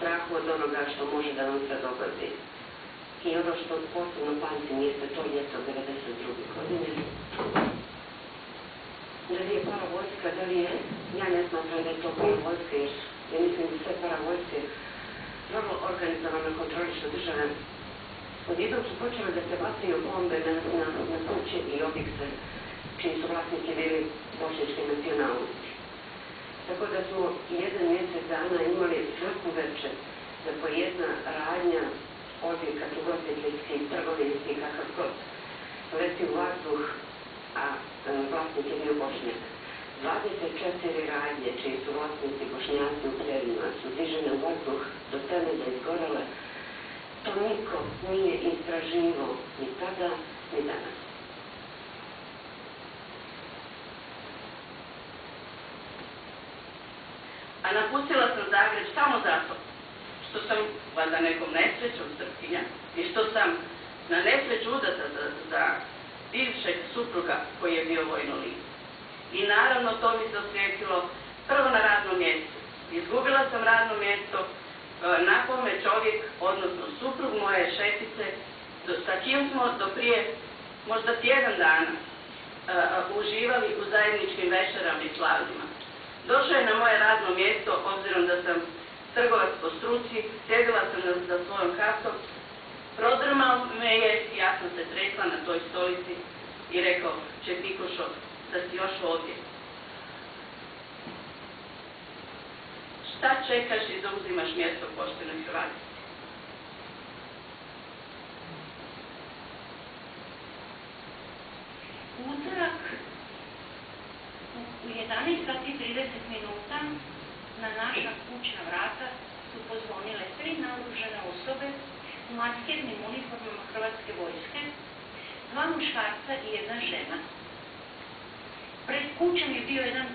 Speaker 15: Strahu od onoga što može da vam se dogodi. I ono što posebno pamtim jeste to ljeto 92. godine. Da li je paravojska, da li je, ja ne smatram da je to paravojska, jer ja mislim da sve paravojske vrlo organizovano kontrolišu države. Odjednom su počele da se bacaju bombe na, na, na kuće i objekte čiji su vlasnici bili bošnjačke nacionalnosti. Tako da smo jedan mjesec dana imali svaku večer da po jedna radnja objekat ugostiteljski, trgovinski, kakav god, leti u vazduh, a e, vlasnik je bio bošnjak. 24 radnje čiji su vlasnici bošnjaci u krevima su dižene u vazduh do temelja izgorele. To niko nije istraživao ni tada, ni danas.
Speaker 16: Napustila sam Zagreb samo zato što sam, valjda nekom nesrećom srpkinja, i što sam na nesreću udata za, za bivšeg supruga koji je bio vojno lice. I naravno to mi se osvijetilo prvo na radnom mjestu. Izgubila sam radno mjesto, e, nakon me čovjek, odnosno suprug moje šefice, do, sa kim smo do prije možda tjedan dana uh, uživali u zajedničkim večerama i slavljima. Došao je na moje radno mjesto, obzirom da sam trgovac po struci, sjedila sam za svojom kartom Prodrmao me je, ja sam se trekla na toj stolici i rekao, Čepikošo, da si još ovdje. Šta čekaš i zauzimaš mjesto poštenoj Hrvatici?
Speaker 17: utorak u 11 sati 30 minuta na naša kućna vrata su pozvonile tri naoružane osobe u maskirnim uniformama Hrvatske vojske, dva muškarca i jedna žena. Pred kućom je bio jedan,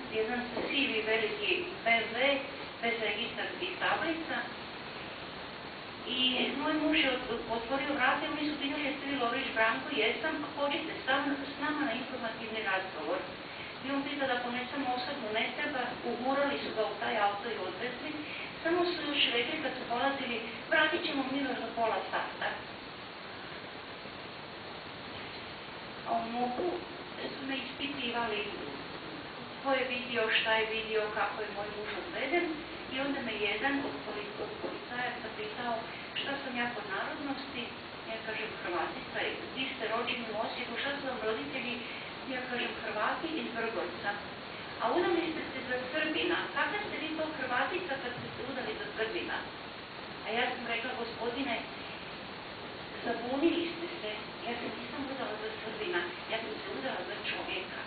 Speaker 17: sivi veliki BMW bez registarskih tablica i moj muž je otvorio vrata i oni su pitali jeste vi Lovrić Branko, jesam, hoćete s nama na informativni razgovor. I on pita da ponesemo osobnu ne treba, ugurali su ga u taj auto i odvezli, samo su još rekli kad su polazili, vratit ćemo mi za pola sata. A mogu su me ispitivali ko je vidio, šta je vidio, kako je moj muž odveden. I onda me jedan od policajaca pitao šta sam ja po narodnosti, ja kažem Hrvatica, vi ste rođeni u Osijeku, šta su vam roditelji, ja kažem Hrvati iz Vrgorca. A udali ste se za Srbina, kakva ste vi to Hrvatica kad ste se udali za Srbina? A ja sam rekla, gospodine, zabunili ste se, ja se nisam udala za Srbina, ja sam se udala za čovjeka.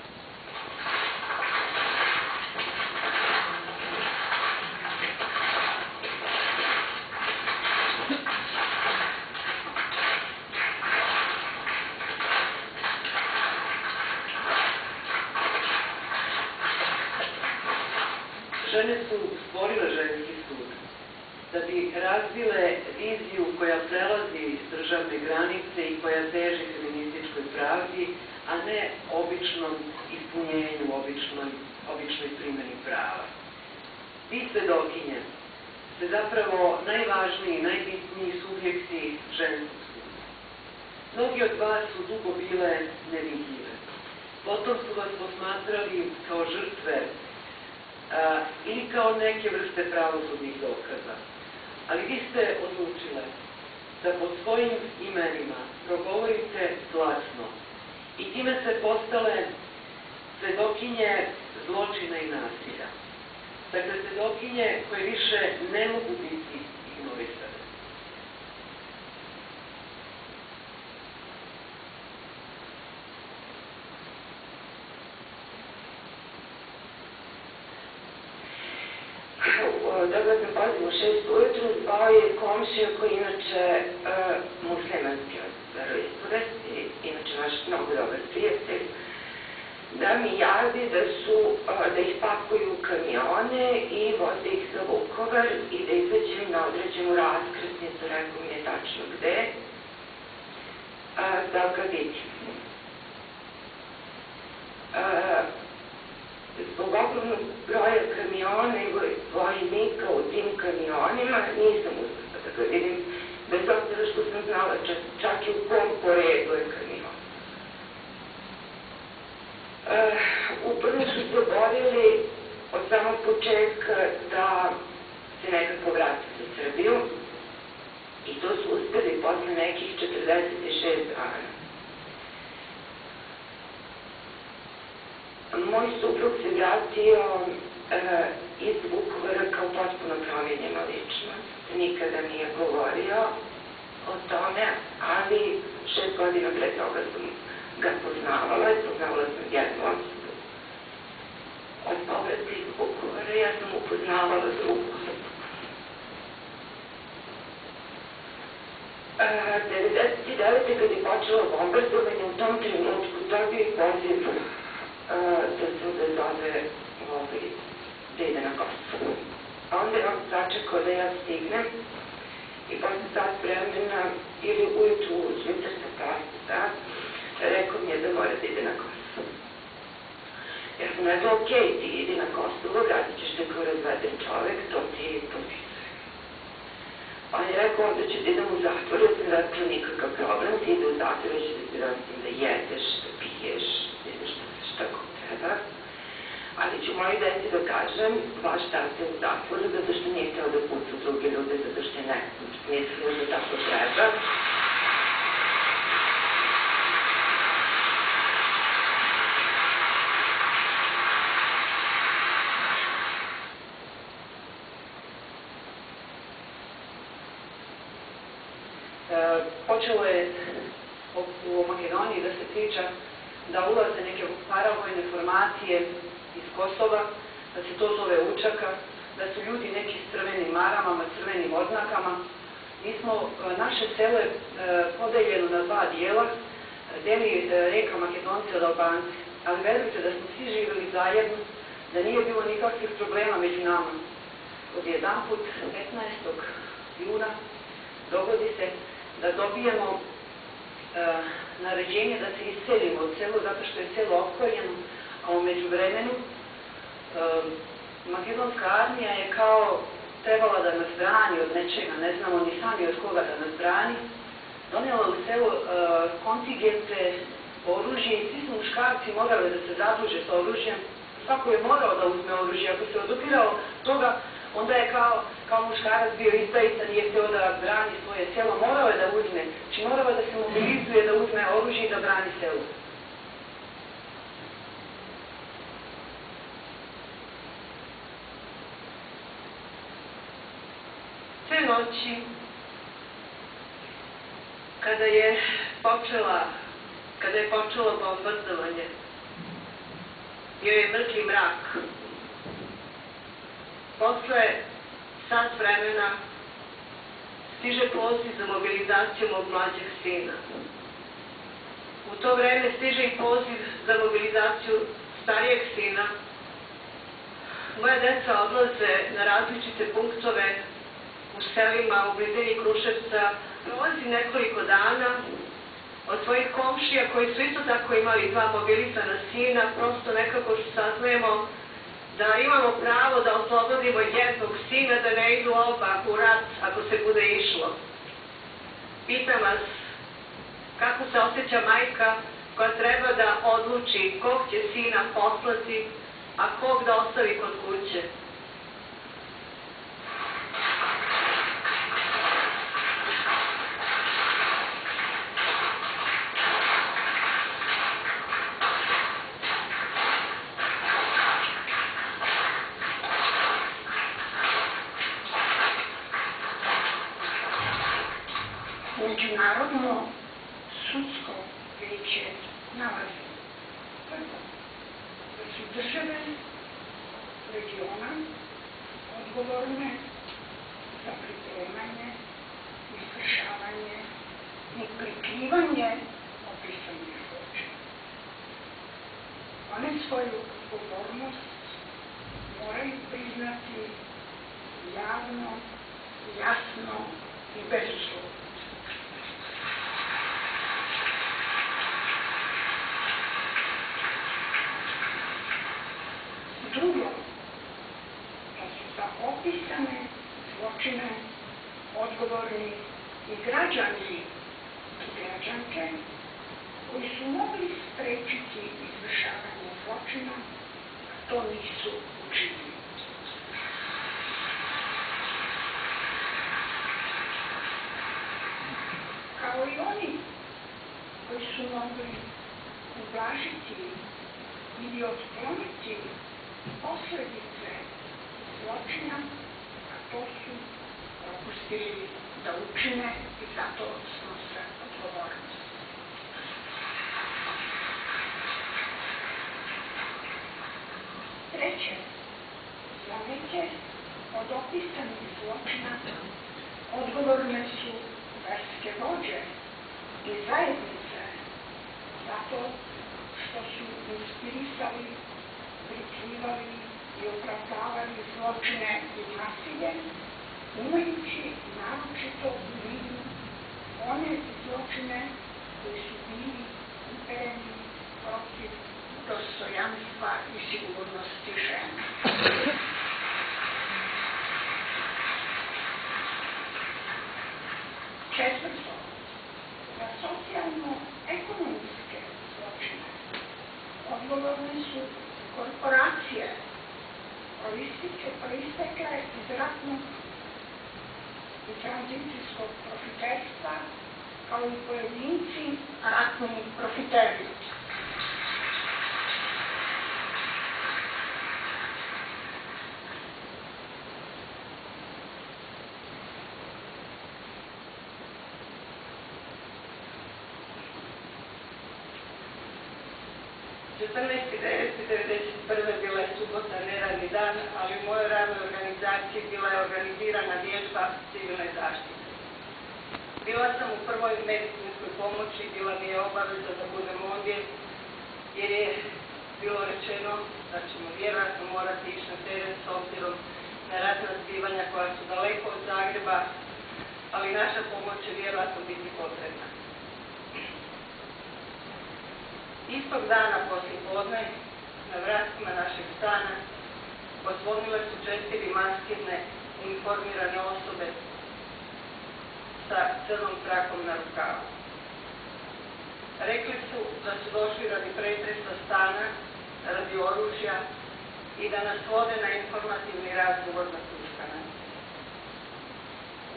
Speaker 18: žene su stvorile ženski sud da bi razvile viziju koja prelazi državne granice i koja teži feminističkoj pravdi, a ne običnom ispunjenju, običnoj, običnoj primjeni prava. Vi svedokinje ste zapravo najvažniji, najbitniji subjekti ženskog suda. Mnogi od vas su dugo bile nevidljive. Potom su vas posmatrali kao žrtve a, ili kao neke vrste pravosudnih dokaza. Ali vi ste odlučile da pod svojim imenima progovorite glasno i time se postale svedokinje zločina i nasilja. Dakle, svedokinje koje više ne mogu biti ignorisane.
Speaker 15: Poziv u šest ujutru, zvao je komšija koji inače uh, muslimanski veroispovesti, inače naš mnogo dobar prijatelj, da mi javi da su, da ih pakuju kamione i voze ih za Vukovar i da izađem na određenu raskrsnicu, rekao mi je tačno gde, da ga vidim. Zbog ogromnog broja kamiona i vojnika u tim kamionima nisam uspela da ga vidim, bez obzira što sam znala čak, čak i u kom poredu je kamion. Uh, upravo borili od samog početka da se nekako vrati za Srbiju i to su uspeli posle nekih 46 dana. moj suprug se vratio e, iz Vukovara kao potpuno promijenjena ličnost. Nikada nije govorio o tome, ali šest godina pre toga sam ga poznavala i poznavala sam jednu povrata iz Vukovara ja sam upoznavala drugu. E, 99. kad je počelo bombardovanje, u tom trenutku dobio poziv da se odazove ovaj, da ide na Kosovo. A onda je on začekao da ja stignem i posle sat vremena ili ujutru u švicarska pasta rekao mi je da mora da ide na Kosovo. Ja sam rekao, ok, ti idi na Kosovo, vratit ćeš se kao razveden čovek, to ti potpisuje. On je rekao, onda ću da idem u zatvor, ja sam rekao, nikakav problem, ti ide u zatvor, ja ću da ti radim da jedeš, da piješ, da ideš na tako treba. Ali ću moji deci da kažem, vaš tata je u zatvoru zato što nije htio da puca druge ljude, zato što je ne, tako treba.
Speaker 19: Počelo je u Makedoniji da se priča da ulaze neke paravojne formacije iz Kosova, da se to zove učaka, da su ljudi neki s crvenim maramama, crvenim oznakama. Mi smo, e, naše selo je e, podeljeno na dva dijela, deli e, reka Makedonci od Albanci, ali verujte da smo svi živjeli zajedno, da nije bilo nikakvih problema među nama. Od jedan put 15. juna dogodi se da dobijemo naređenje da se iselimo od selo zato što je selo opkoljeno, a u međuvremenu makedonska armija je kao trebala da nas brani od nečega, ne znamo ni sami od koga da nas brani, donijela u selo e, kontingente oružje i svi su muškarci morali da se zaduže sa oružjem. Svako je morao da uzme oružje. Ako se odupirao toga, onda je kao, kao muškarac bio izdajica, nije htio da brani svoje selo. Morao je da uzme, znači morao da se mobilizuje, da uzme oružje i da brani selo.
Speaker 16: Sve noći, kada je počela, kada je počelo bombardovanje, bio je mrtvi mrak. Posle sat vremena stiže poziv za mobilizaciju mog mlađeg sina. U to vreme stiže i poziv za mobilizaciju starijeg sina. Moja deca odlaze na različite punktove u selima u blizini Kruševca, prolazi nekoliko dana od svojih komšija koji su isto tako imali dva mobilisana sina, prosto nekako saznajemo da imamo pravo da oslobodimo jednog sina, da ne idu oba u rat ako se bude išlo. Pitam vas, kako se osjeća majka koja treba da odluči kog će sina poslati, a kog da ostavi kod kuće?
Speaker 20: Međunarodno sudsko vijeće nalazi prvo da su države regiona odgovorne za pripremanje, izvršavanje i prikrivanje opisanih zločina. One svoju odgovornost moraju priznati javno, jasno i bezuslovno. Drugo, da su za opisane zločine odgovorni i građani i građanke koji su mogli sprečiti izvršavanje zločina, a to nisu učinili. Kao i oni koji su mogli ublažiti ili otkloniti posljedice zločina, a to su propustili da učine i zato snose odgovornost. Treće, za neke od opisanih zločina odgovorne su verske vođe i zajednice. Zato što su inspirisali, prikrivali i opravdavali zločine i nasilje, imajući naročito u vidu one zločine koji su bili upereni protiv dostojanstva i sigurnosti žena. Četvrto, za socijalno-ekonomske zločine su korporacije proistekle iz ratnog i tranzicijskog profiterstva, kao i pojedinci.
Speaker 21: 14.9.1991. bila je subota, neradni dan, ali u mojoj radnoj organizaciji bila je organizirana vježba civilne zaštite. Bila sam u prvoj medicinskoj pomoći, bila mi je obaveza da budem ovdje, jer je bilo rečeno da ćemo vjerojatno morati ići na teren s obzirom na ratna zbivanja koja su daleko od Zagreba, ali naša pomoć će vjerojatno biti potrebna. Istog dana poslije podne, na vratima našeg stana, pozvonile su četiri maskirne, uniformirane osobe sa crnom trakom na rukavu. Rekli su da su došli radi pretresa stana, radi oružja i da nas vode na informativni razgovor za Tuškana.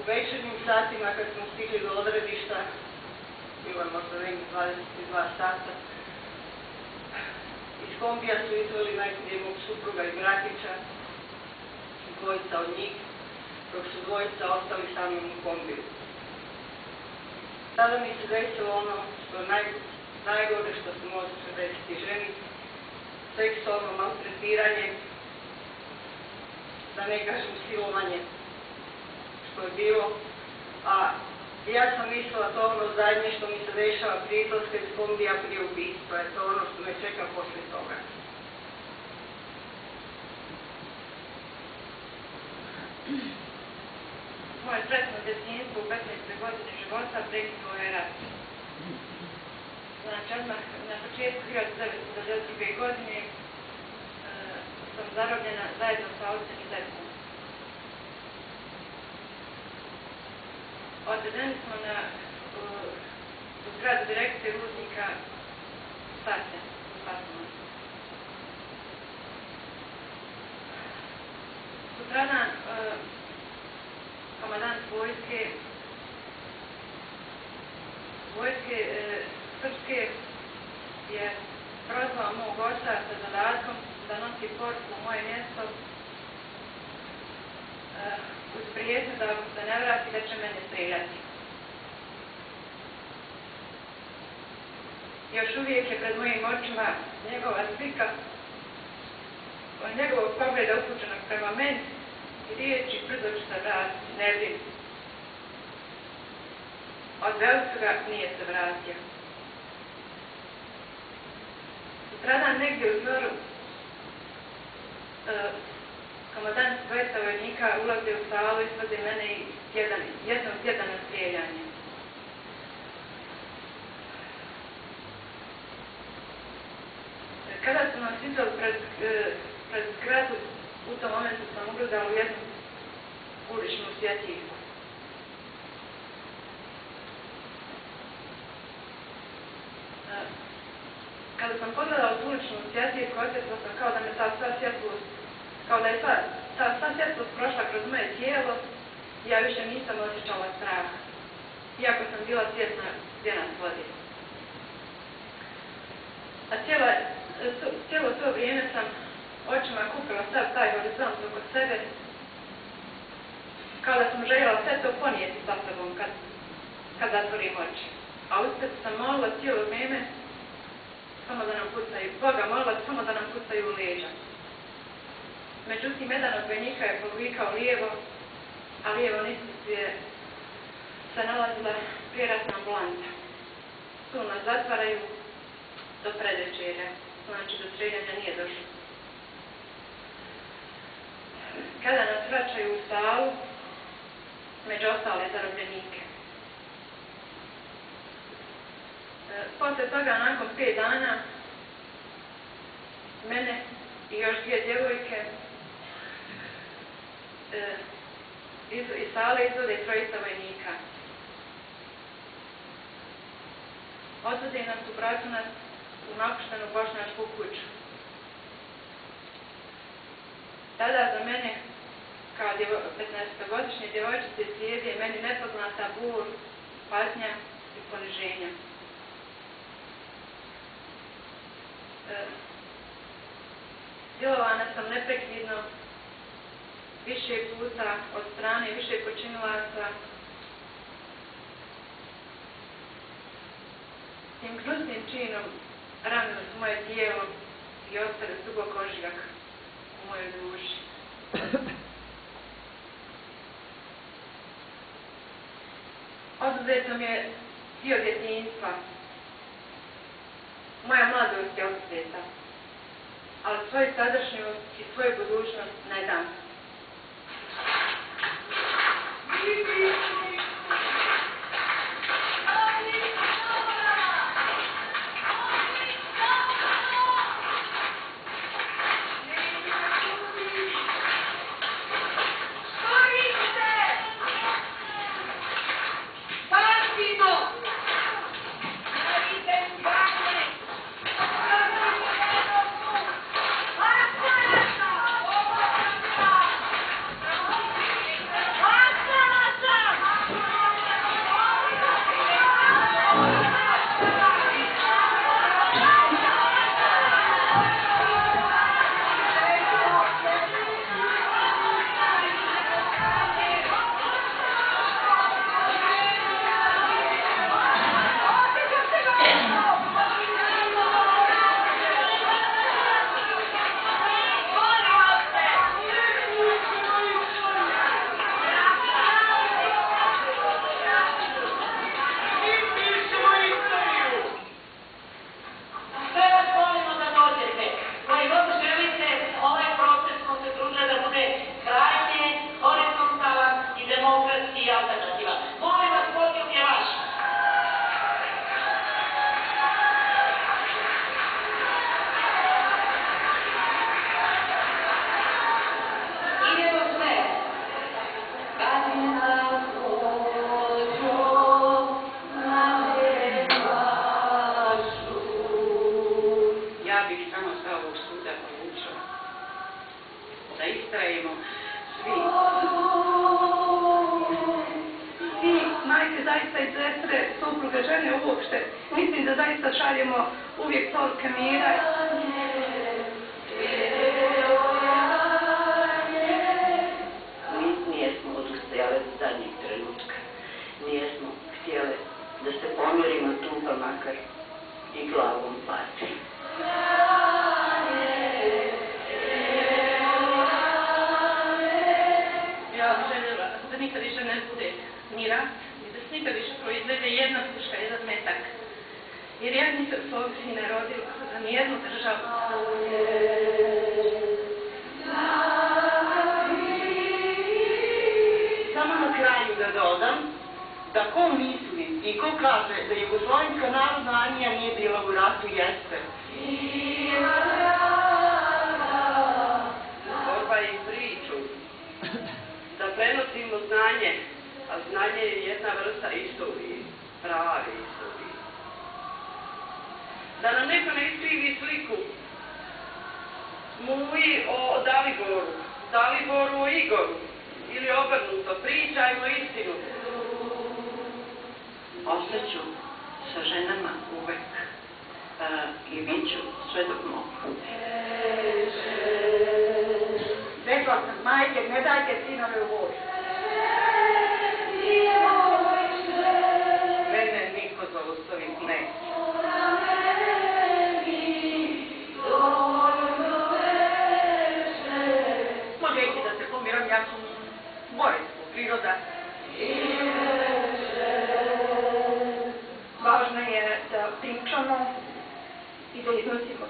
Speaker 21: U večernjim satima kad smo stigli do odredišta, bilo je možda nekih 22 sata, iz kombija su izveli najprije mog supruga i bratića, dvojica od njih, dok su dvojica ostali sa mnom u kombiju. Tada mi se desilo ono što naj, najgore što se može se desiti ženi, seksualno maltretiranje, da ne kažem silovanje što je bilo, a ja sam mislila to ono zadnje što mi se dešava prije izlaska iz kombija prije ubistva, je to ono što me čeka poslije toga.
Speaker 11: Moje sretno djetinjstvo u 15. godine života prekinuo je rat. Znači, odmah na početku 1992. godine e, sam zarobljena zajedno sa ocem i decom. Odvedeni smo na u, zgradu direkcije rudnika Sasnom. Sutradan e, komadant vojske vojske e, Srpske je prozvao mog oca sa zadatkom da nosi poruku u moje mjesto e, uz prijetnju da ako se ne vrati da će mene streljati. Još uvijek je pred mojim očima njegova slika njegovog pogleda upućenog prema meni i riječi se vratiti, ne bih. Odveli su ga, nije se vratio. Sutradan negdje u zoru e, komandant dvojica vojnika ulaze u salu i svode mene i jedan, jednog tjedana strijeljanje. Kada su nas izvali pred, e, pred zgradu, u tom momentu sam ugledala u jednu uličnu svjetiljku. Kada sam pogledala u uličnu svjetiljku, osjetila sam kao da me ta sva svjetlost, kao da je ta, ta sva svjetlost prošla kroz moje tijelo, ja više nisam osjećala strah, iako sam bila svjesna gdje nas vodi. A cijelo, cijelo to vrijeme sam očima kupila sav taj horizont oko sebe, kao da sam željela sve to ponijeti sa sobom kad, kad zatvorim oči. A uspjet sam molila cijelo vrijeme samo da nam pucaju, Boga molila samo da nam pucaju u leđa. Međutim, jedan od vojnika je povlikao lijevo, a lijevo nisu se nalazila prijeratna ambulanta. Tu nas zatvaraju do predvečerja, znači do streljanja nije došlo. Kada nas vraćaju u salu, među ostale zarobljenike. E, Posle toga, nakon pet dana, mene i još dvije djevojke iz, iz sale izvode trojica vojnika. Odvode nas u braću nas u napuštenu bošnjačku kuću. Tada za mene, kao 15-godišnje djevojčice, slijedi meni nepoznata bur, patnja i poniženja. E, Djelovana sam neprekidno više puta od strane više počinilaca tim gnusnim činom ranilo su moje tijelo i ostali sugo kožijak u mojoj duši. Oduzetno mi je dio djetinjstva. Moja mladost je oduzeta, ali svoju sadašnjost i svoju budućnost ne dam
Speaker 16: Thank you. pribiču, svetog moga.
Speaker 3: Rekla sam, majke, ne dajte sinove u vodu.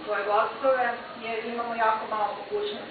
Speaker 3: svoje glasove jer imamo jako malo mogućnosti.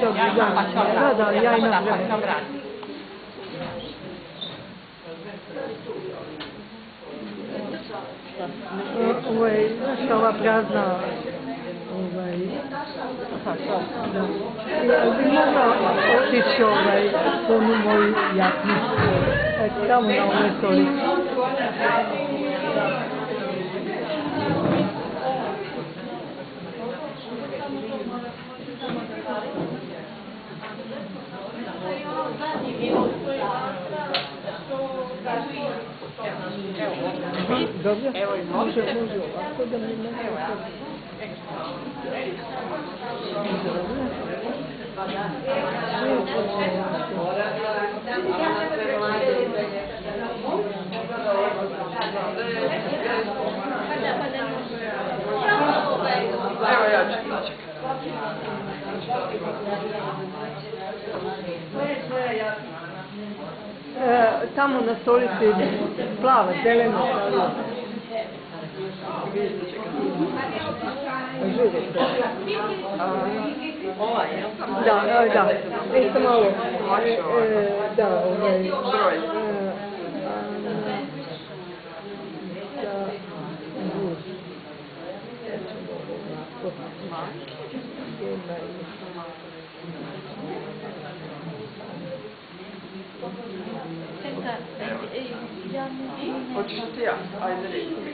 Speaker 22: ću vam
Speaker 21: Da, da, ja imam
Speaker 22: da,
Speaker 21: vremena.
Speaker 22: pa ću vam vratiti.
Speaker 21: Ovaj, znaš, ova prazna ovaj, da. Ja bi mogla otići ovaj, u onu moju jaknicu, e, tamo na ovoj stolici. Dobro?
Speaker 22: Evo i
Speaker 21: može, može ovako da mi ne
Speaker 10: Evo ja ću ići.
Speaker 21: E, tamo na stolici plava, zelena? Da, e, da. E, samo malo. E, e, da, ovaj. E, a, da, žuri.
Speaker 10: Hoćeš ti ja? Ajde, reci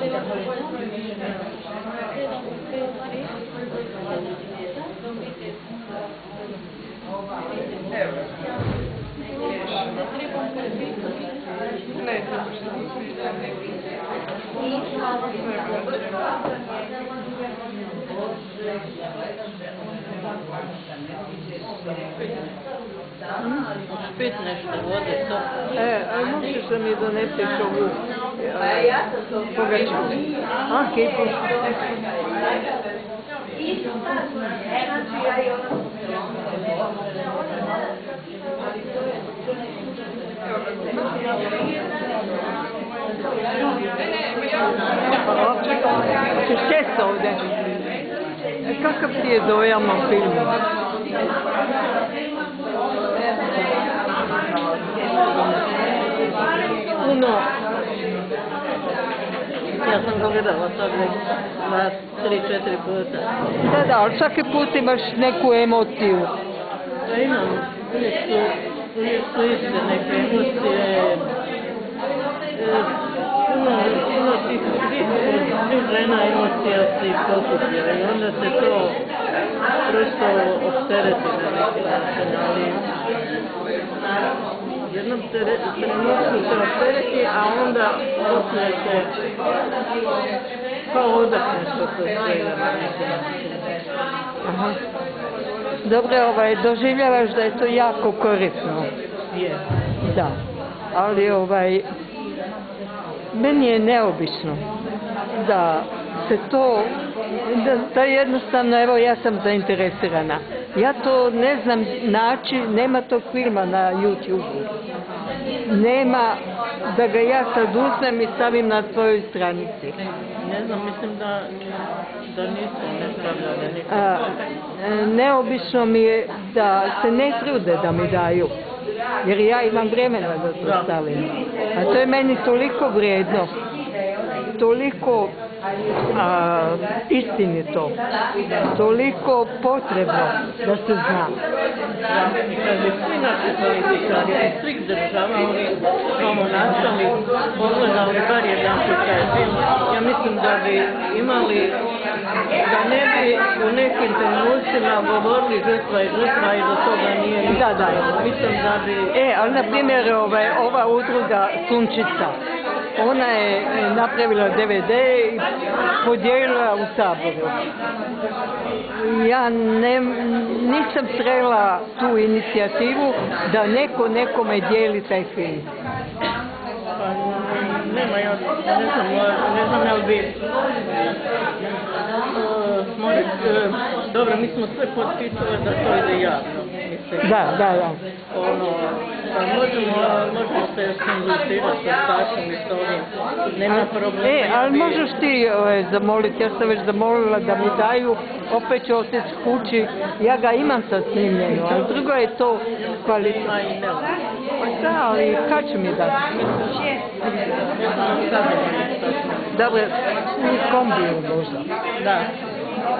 Speaker 10: mi. Dakle,
Speaker 23: Spet nešto vode, to.
Speaker 21: E, a možeš da mi doneseš ovu e, pogaču? A, kipu. Hoćeš sjest ovdje? E, Kakav ti je dojam o filmu? Puno.
Speaker 23: Ja sam ga gledala sad već dva, tri, četiri puta.
Speaker 21: Da, da, ali svaki put imaš neku emociju.
Speaker 23: Da imam, uvijek su, uvijek su iste neke emocije. E, puno puno, tih svih, žena emocija se pokuplja i onda se to prosto optereti na neki način, ali jednom trenutku se optereti, a onda poslije se kao odahneš od tog svega.
Speaker 21: Aha. Dobro, ovaj, doživljavaš da je to jako korisno.
Speaker 23: Je.
Speaker 21: Da. Ali ovaj, meni je neobično da se to, da, da jednostavno, evo ja sam zainteresirana. Ja to ne znam naći, nema tog filma na YouTube. Nema da ga ja sad uzmem i stavim na svojoj stranici.
Speaker 23: Ne znam, mislim da, da.
Speaker 21: A, e, neobično mi je da se ne trude da mi daju. Jer ja imam vremena da to stavim. A to je meni toliko vrijedno. Toliko a, istinito. Toliko potrebno da se zna.
Speaker 23: Svi naši političari svih država, oni smo nastali, pogledali bar jedan taj film, ja mislim da bi imali, da ne bi u nekim trenucima govorili žrtva i žrtva i do toga nije.
Speaker 21: Da, da.
Speaker 23: Mislim da bi...
Speaker 21: E, ali na primjer ovaj, ova udruga Sunčica, ona je e, napravila DVD i podijelila u Saboru. Ja ne, nisam srela tu inicijativu da neko nekome dijeli taj film.
Speaker 23: Pa, nema, ja ne znam, ne znam jel bi... Uh, dobro, mi smo sve potpisali da to ide javno.
Speaker 21: Da, da, da.
Speaker 23: Ono, pa možemo, možemo se konzultirati sa Stašom i s ovim. Nema problema.
Speaker 21: E, ali možeš ti ovaj, zamoliti, ja sam već zamolila da mi daju, opet ću otići kući, ja ga imam sad snimljeno, ali drugo je to kvalitetno. Pa da, ali kad će mi dati? Dobro, u kombiju možda.
Speaker 23: Da.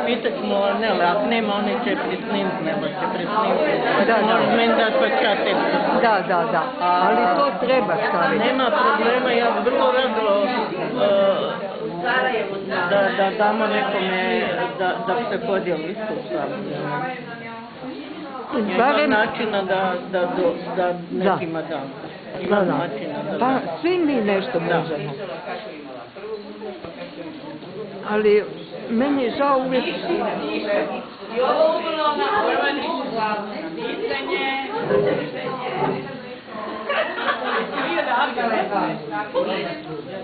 Speaker 23: Pitat smo, ne, ako nema, oni će prisnimt, nema će prisnimt.
Speaker 21: Da, da.
Speaker 23: Možeš meni dati pa ću ja tebi.
Speaker 21: Da, da, da, ali to treba staviti.
Speaker 23: Nema problema, ja bi vrlo rado uh, da, da damo nekome da, da se podijeli isto sa
Speaker 21: Barem-
Speaker 23: načina da, da, do, da nekima
Speaker 21: Da, da.
Speaker 23: načina da
Speaker 21: Pa svi mi nešto
Speaker 23: Da.
Speaker 21: možemo. Ali meni je žao uvijek...
Speaker 24: I ovo na.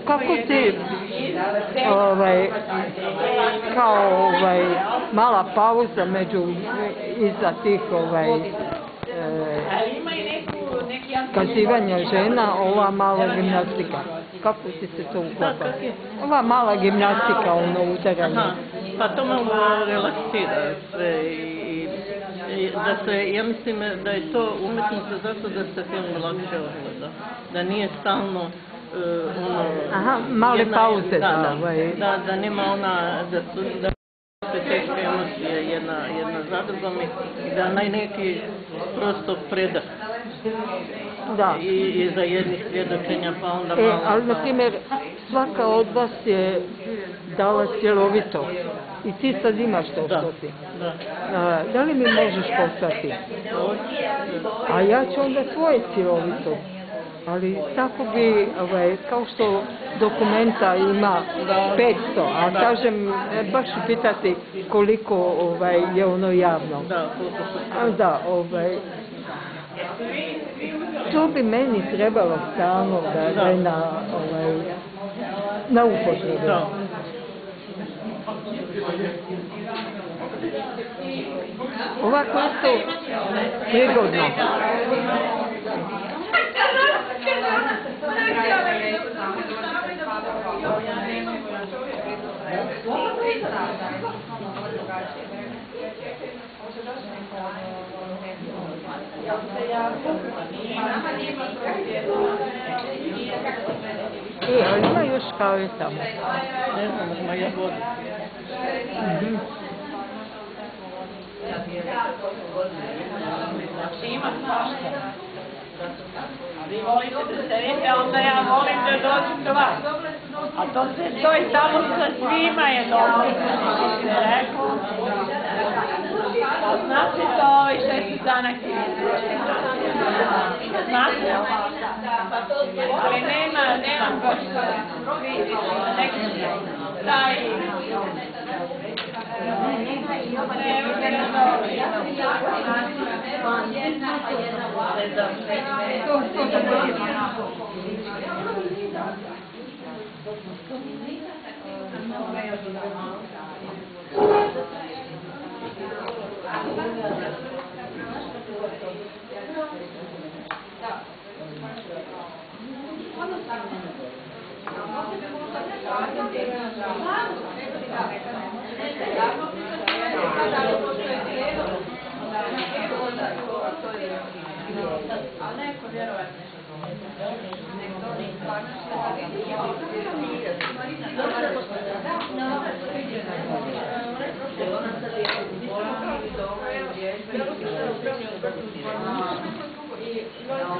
Speaker 21: Kako ti ovaj, kao ovaj, mala pauza među iza tih ovaj, e,
Speaker 24: neki
Speaker 21: kazivanja žena, ova mala gimnastika. Kako ti se to uklapa? Ova mala gimnastika, ono udaranje.
Speaker 23: Aha, pa to malo relaksira sve i, i da se, ja mislim da je to umjetnost zato da se film lakše ogleda. Da nije stalno uh, ono...
Speaker 21: Aha, male
Speaker 23: jedna-
Speaker 21: pauze,
Speaker 23: da,
Speaker 21: da,
Speaker 23: da,
Speaker 21: ovaj.
Speaker 23: da, da nema ona, da su, da se teške emocije jedna, jedna za drugom i da naj neki prosto predah.
Speaker 21: Da.
Speaker 23: I, i za jednih svjedočenja pa onda
Speaker 21: E,
Speaker 23: malo...
Speaker 21: ali na primjer, svaka od vas je dala cjelovito. I ti sad imaš to što ti.
Speaker 23: Da.
Speaker 21: A, da li mi možeš poslati? A ja ću onda tvoje cjelovito. Ali tako bi, ovaj, kao što dokumenta ima 500, a kažem, e, baš pitati koliko ovaj, je ono javno.
Speaker 23: Da, koliko
Speaker 21: da, ovaj, to bi meni trebalo stalno da, je na, ovaj, na upotrebu. Ovako isto prigodno. E, ali ima još kave tamo.
Speaker 23: Ne znam, ima ja vodu.
Speaker 21: Mhm.
Speaker 24: Znači ima svašta. Vi volite da sedite, onda ja volim da dođem do vas. A to se, to je samo sa svima je dobro, se rekao. Znate to ovi što su zanaktivni? Znate? Ali nema, nema baš neki taj
Speaker 2: A neko No.